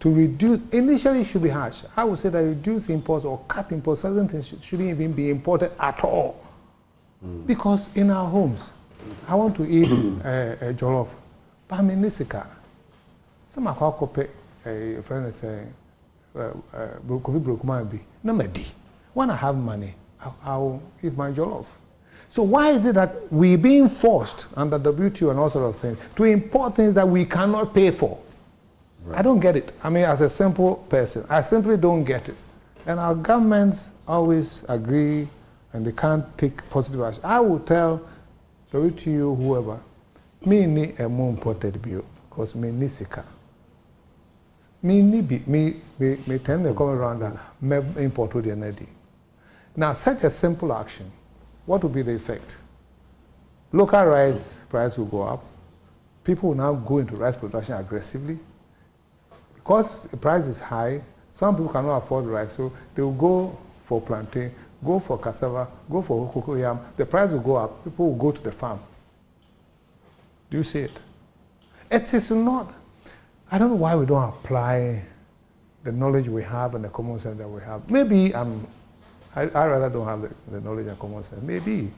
to reduce, initially it should be harsh. I would say that reduce imports or cut imports, certain things shouldn't even be imported at all. Hmm. Because in our homes, I want to eat uh, eh, a eh, jollof, but I'm in Nisika. Some are called a friend is saying, Kofi Brokuma be, no medi. When I have money, I'll, eat my jollof. So why is it that we're being forced under WTO and all sort of things to import things that we cannot pay for? I don't get it. I mean, as a simple person, I simply don't get it. And our governments always agree and they can't take positive action. I will tell WTO, whoever, me ni more imported bill because me ni sika. Me ni bi, me, me, me tend to come around and me import to the nedi. Now, such a simple action, what would be the effect? Local rice price will go up. People will now go into rice production aggressively. Because the price is high, some people cannot afford rice, so they will go for plantain, go for cassava, go for cocoyam. The price will go up. People will go to the farm. Do you see it? It is not. I don't know why we don't apply the knowledge we have and the common sense that we have. Maybe I'm. I, I rather don't have the, the knowledge and common sense. Maybe.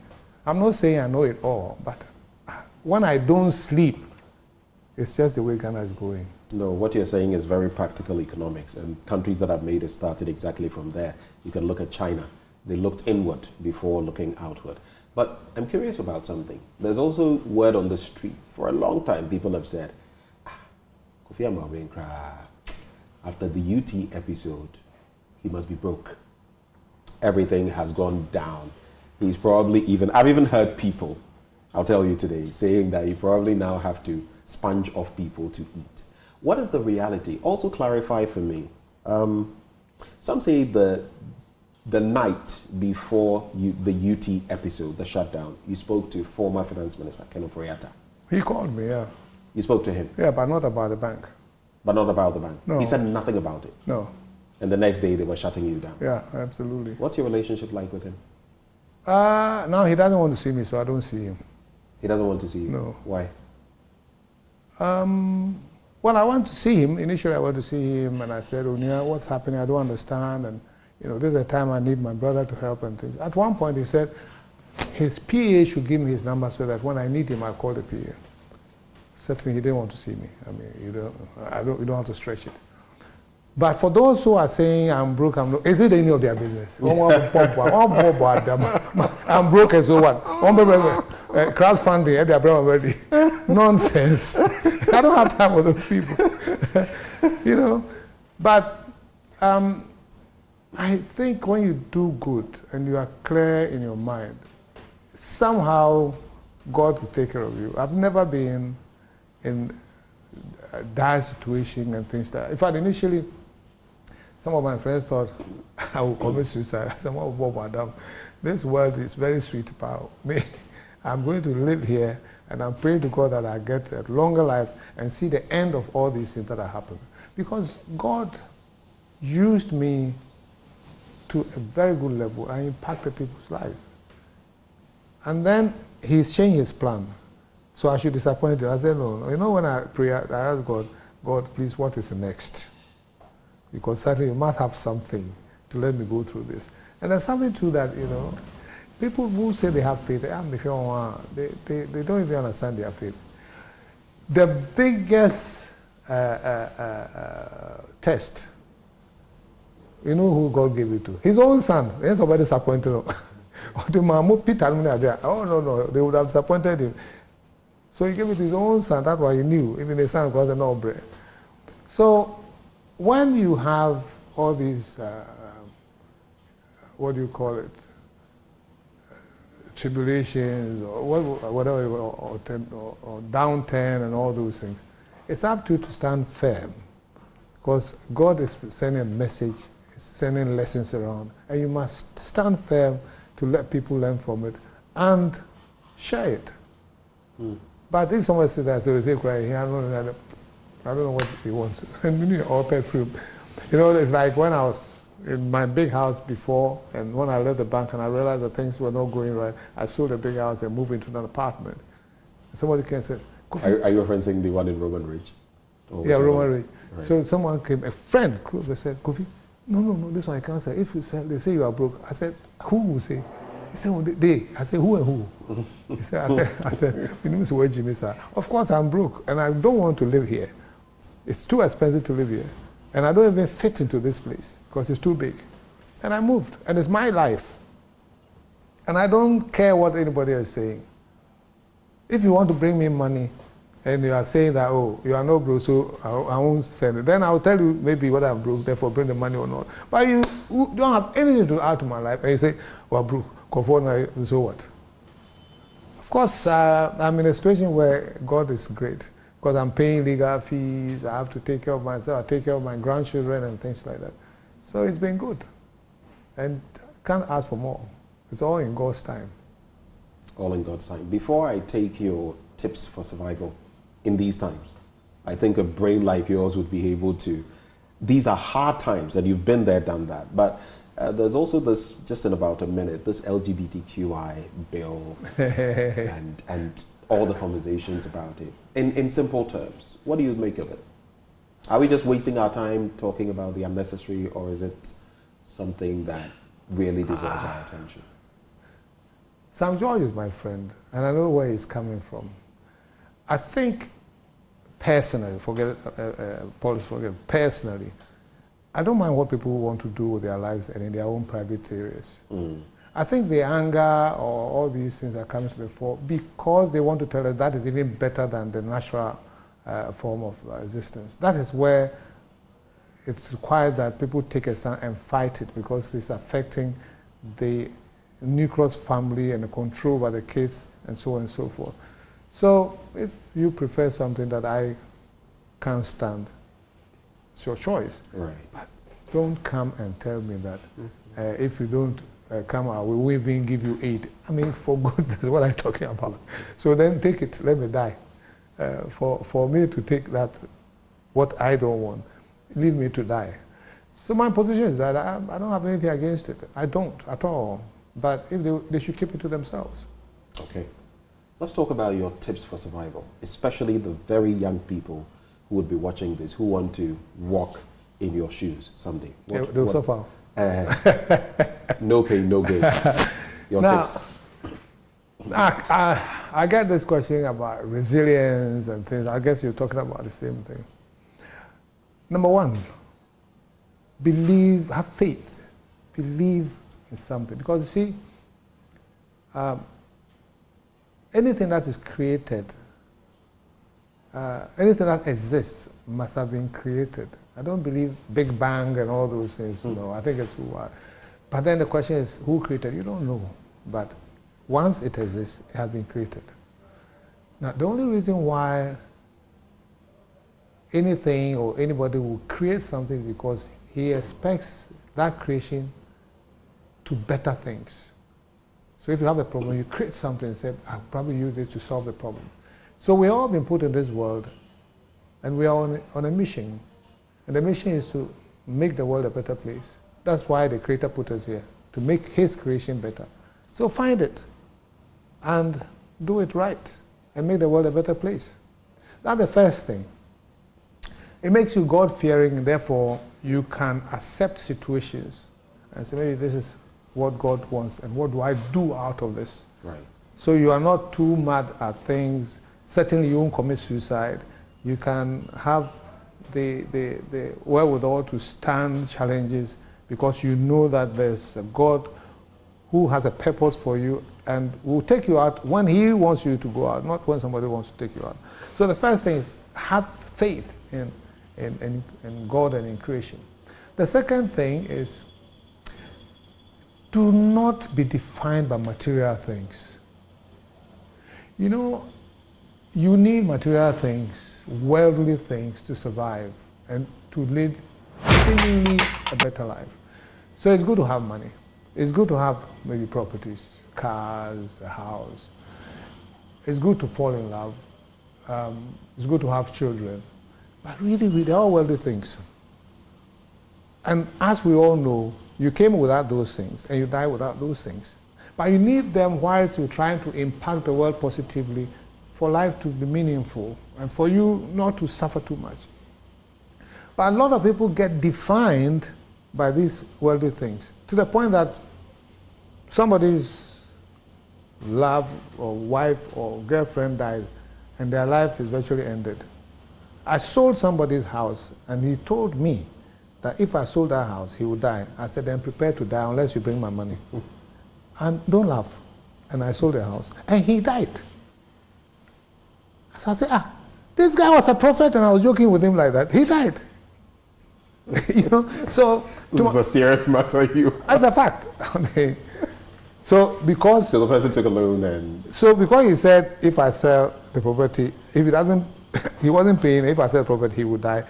I'm not saying I know it all, but when I don't sleep, it's just the way Ghana is going. No, what you're saying is very practical economics, and countries that have made it started exactly from there. You can look at China. They looked inward before looking outward. But I'm curious about something. There's also word on the street. For a long time, people have said, "Ah, Kofi Amawinkra, after the UT episode, he must be broke. Everything has gone down. He's probably even, I've even heard people, I'll tell you today, saying that you probably now have to sponge off people to eat. What is the reality? Also clarify for me. Um, some say the the night before you, the UT episode, the shutdown, you spoke to former finance minister Kenneth Ofori-Atta. He called me, yeah. You spoke to him, Yeah, but not about the bank. but not about the bank. No. He said nothing about it. No. And the next day they were shutting you down. Yeah, absolutely. What's your relationship like with him? Uh, now he doesn't want to see me, so I don't see him. He doesn't want to see you. No. Why? Um, well, I want to see him. Initially, I want to see him, and I said, Onia, what's happening? I don't understand. And, you know, this is a time I need my brother to help and things. At one point, he said his PA should give me his number so that when I need him, I call the PA. Certainly, he didn't want to see me. I mean, you don't, I don't, you don't have to stretch it. But for those who are saying I'm broke, I'm broke, is it any of their business? I'm broke as so what? Uh, crowdfunding, eh, they're already. Nonsense. I don't have time for those people. you know, but um, I think when you do good and you are clear in your mind, somehow God will take care of you. I've never been in a dire situation and things like that. In fact, initially, some of my friends thought I would commit suicide. I said, well, Bob Adam, this world is very sweet, pal. Me, I'm going to live here and I'm praying to God that I get a longer life and see the end of all these things that are happening. Because God used me to a very good level. I impacted people's lives. And then he's changed his plan. So I should disappoint him. I said, no. You know, when I pray, I ask God, God, please, what is next? Because certainly you must have something to let me go through this. And there's something to that, you know. People who say they have faith, they, they, they don't even understand their faith. The biggest uh, uh, uh, uh, test, you know who God gave it to? His own son. He's somebody disappointed him. oh, no, no, they would have disappointed him. So he gave it his own son. That's why he knew. Even the son was an bread. So when you have all these, uh, what do you call it, tribulations or whatever, or, or, or, or downturn and all those things, it's up to you to stand firm. Because God is sending a message, sending lessons around, and you must stand firm to let people learn from it and share it. Mm. But if someone says that, so they say, cry here, I don't know, I don't know what he wants. And you know, all perfume. You know, it's like when I was in my big house before, and when I left the bank and I realized that things were not going right, I sold the big house and moved into an apartment. Somebody came and said, Kofi, Are, are you referencing the one in Roman Ridge? Yeah, Roman? Ridge. Right. So someone came, a friend, they said, Kofi, no, no, no, this one I can't sell. If you sell, they say you are broke. I said, who will say? He said, well, they- they. I said, who and who? he said, I said, I said, my name is Wei Jimmy, sir. Of course I'm broke and I don't want to live here. It's too expensive to live here. And I don't even fit into this place because it's too big. And I moved. And it's my life. And I don't care what anybody is saying. If you want to bring me money and you are saying that, oh, you are not broke, so I, I won't send it, then I'll tell you maybe whether I'm broke, therefore bring the money or not. But you, you don't have anything to add to my life and you say, well, broke, now, so what? Of course, uh, I'm in a situation where God is great because I'm paying legal fees, I have to take care of myself, I take care of my grandchildren and things like that. So it's been good. And can't ask for more. It's all in God's time. all in God's time. Before I take your tips for survival in these times, I think a brain like yours would be able to. These are hard times, and you've been there, done that. But uh, there's also this, just in about a minute, this LGBTQI bill and, and all the conversations about it. In, in simple terms, what do you make of it? Are we just wasting our time talking about the unnecessary, or is it something that really deserves our attention? Sam George is my friend, and I know where he's coming from. I think personally, forget uh, uh, policy, forget personally, I don't mind what people want to do with their lives and in their own private areas. I think the anger or all these things are coming to the fore because they want to tell us that is even better than the natural uh, form of uh, existence. That is where it's required that people take a stand and fight it because it's affecting the nucleus family and the control by the kids and so on and so forth. So if you prefer something that I can't stand, it's your choice. Right. But Don't come and tell me that uh, if you don't uh, come out, we will even give you aid. I mean, for goodness, what you talking about? So then take it, let me die. Uh, for, for me to take that, what I don't want, leave me to die. So my position is that I, I don't have anything against it. I don't at all. But if they, they should keep it to themselves. Okay. Let's talk about your tips for survival, especially the very young people who would be watching this, who want to walk in your shoes someday. They- they'll suffer. Uh, no pain, no gain. Your Now- tips. I, I, I get this question about resilience and things. I guess you're talking about the same thing. Number one, believe, have faith, believe in something. Because you see, um, anything that is created, uh, anything that exists must have been created. I don't believe Big Bang and all those things. No, I think it's who are. But then the question is, who created? You don't know. But once it exists, it has been created. Now, the only reason why anything or anybody will create something is because he expects that creation to better things. So if you have a problem, you create something and say, I'll probably use this to solve the problem. So we've all been put in this world and we are on, on a mission. And the mission is to make the world a better place. That's why the Creator put us here, to make His creation better. So find it and do it right and make the world a better place. That's the first thing. It makes you God fearing, therefore you can accept situations and say, maybe this is what God wants, and what do I do out of this? Right. So you are not too mad at things. Certainly, you won't commit suicide. You can have the, the, the wherewithal to stand challenges because you know that there's a God who has a purpose for you and will take you out when He wants you to go out, not when somebody wants to take you out. So the first thing is have faith in, in, in, in God and in creation. The second thing is do not be defined by material things. You know, you need material things, worldly things to survive and to lead seemingly a better life. So it's good to have money. It's good to have maybe properties, cars, a house. It's good to fall in love. Um, it's good to have children. But really, they're all worldly things. And as we all know, you came without those things and you die without those things. But you need them whilst you're trying to impact the world positively for life to be meaningful and for you not to suffer too much. But a lot of people get defined by these worldly things to the point that somebody's love or wife or girlfriend dies and their life is virtually ended. I sold somebody's house and he told me that if I sold that house, he would die. I said, then prepare to die unless you bring my money. and don't laugh. And I sold the house. And he died. So I said, ah, this guy was a prophet and I was joking with him like that. He died. you know, so... This is a serious matter, you. That's a fact. so because... So the person took a loan and... So because he said, if I sell the property, if he doesn't, he wasn't paying, if I sell the property, he would die.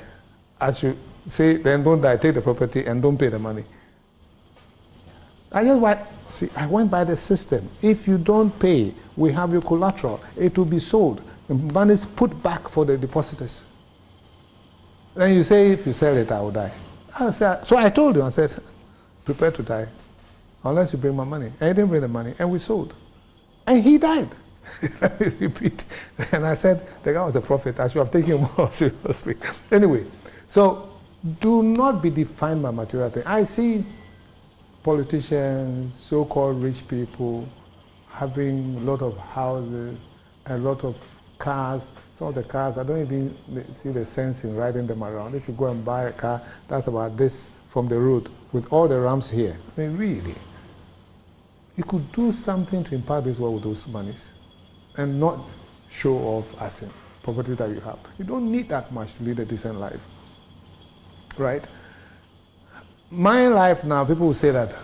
I should say, then don't die, take the property and don't pay the money. I just went, see, I went by the system. If you don't pay, we have your collateral. It will be sold. The money is put back for the depositors. Then you say, if you sell it, I will die. I so I told him, I said, prepare to die unless you bring my money. And he didn't bring the money, and we sold. And he died. Let me repeat. And I said, the guy was a prophet. I should have taken him more seriously. Anyway, so do not be defined by material things. I see politicians, so-called rich people, having a lot of houses, a lot of cars. Some of the cars, I don't even see the sense in riding them around. If you go and buy a car, that's about this from the road with all the ramps here. I mean, really, you could do something to impact this world with those monies and not show off as in property that you have. You don't need that much to lead a decent life, right? My life now, people will say that,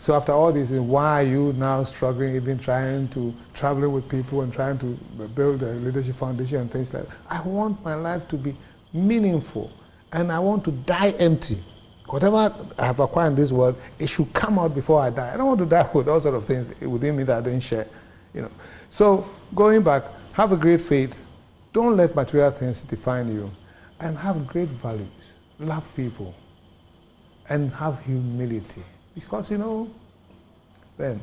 so after all this, why are you now struggling, even trying to travel with people and trying to build a leadership foundation and things like that? I want my life to be meaningful and I want to die empty. Whatever I have acquired in this world, it should come out before I die. I don't want to die with all sort of things within me that I didn't share. You know. So going back, have a great faith. Don't let material things define you. And have great values. Love people. And have humility. Because, you know, then,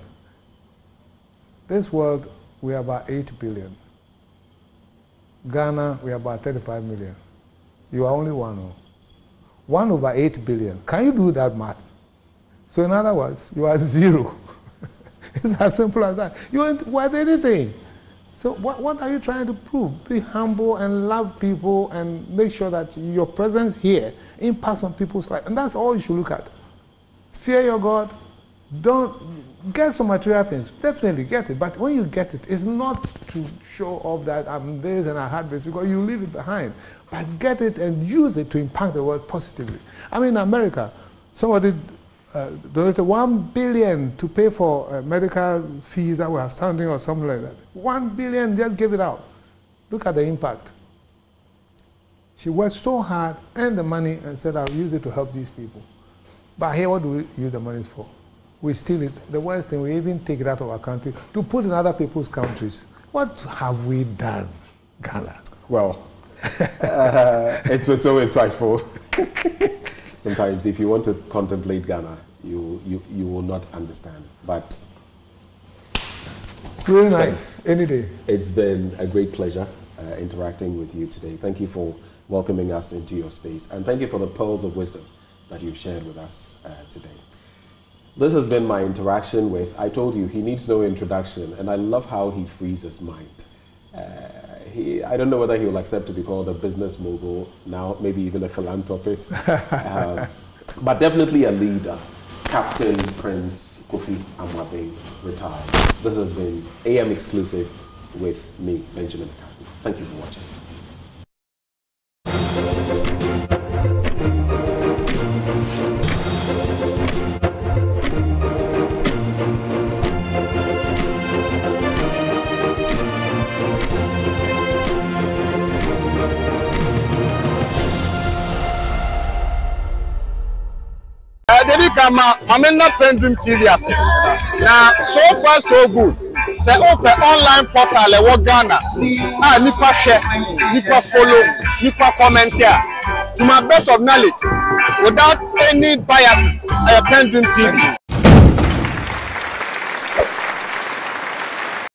this world, we are about 8 billion. Ghana, we are about 35 million. You are only one. Oh. 1 over 8 billion. Can you do that math? So in other words, you are zero. it's as simple as that. You ain't worth anything. So what, what are you trying to prove? Be humble and love people and make sure that your presence here impacts on people's life. And that's all you should look at. Fear your God. Don't get some material things. Definitely get it. But when you get it, it's not to show off that I'm this and I had this because you leave it behind. But get it and use it to impact the world positively. I mean, America, somebody uh, donated one billion to pay for uh, medical fees that were outstanding or something like that. One billion, just give it out. Look at the impact. She worked so hard, earned the money, and said, I'll use it to help these people. But here, what do we use the money for? We steal it. The worst thing, we even take it out of our country to put in other people's countries. What have we done, Ghana? Well, uh, it's been so insightful. Sometimes, if you want to contemplate Ghana, you, you, you will not understand. But Really nice. Any day. it's been a great pleasure uh, interacting with you today. Thank you for welcoming us into your space. And thank you for the pearls of wisdom that you've shared with us uh, today. This has been my interaction with, I told you, he needs no introduction, and I love how he frees his mind. Uh, he, I don't know whether he will accept to be called a business mogul, now maybe even a philanthropist, uh, but definitely a leader. Captain Prince Kofi Amoabeng, retired. This has been AM exclusive with me, Benjamin Akabu. Thank you for watching. Debi ka ma maame nna Pendulum TV ase. Na so far so good. Sɛ wopɛ online portal ɛwɔ Ghana. A nipa hwɛ nipa follow nipa comment a to my best of knowledge without any biases ɛyɛ pendulum tv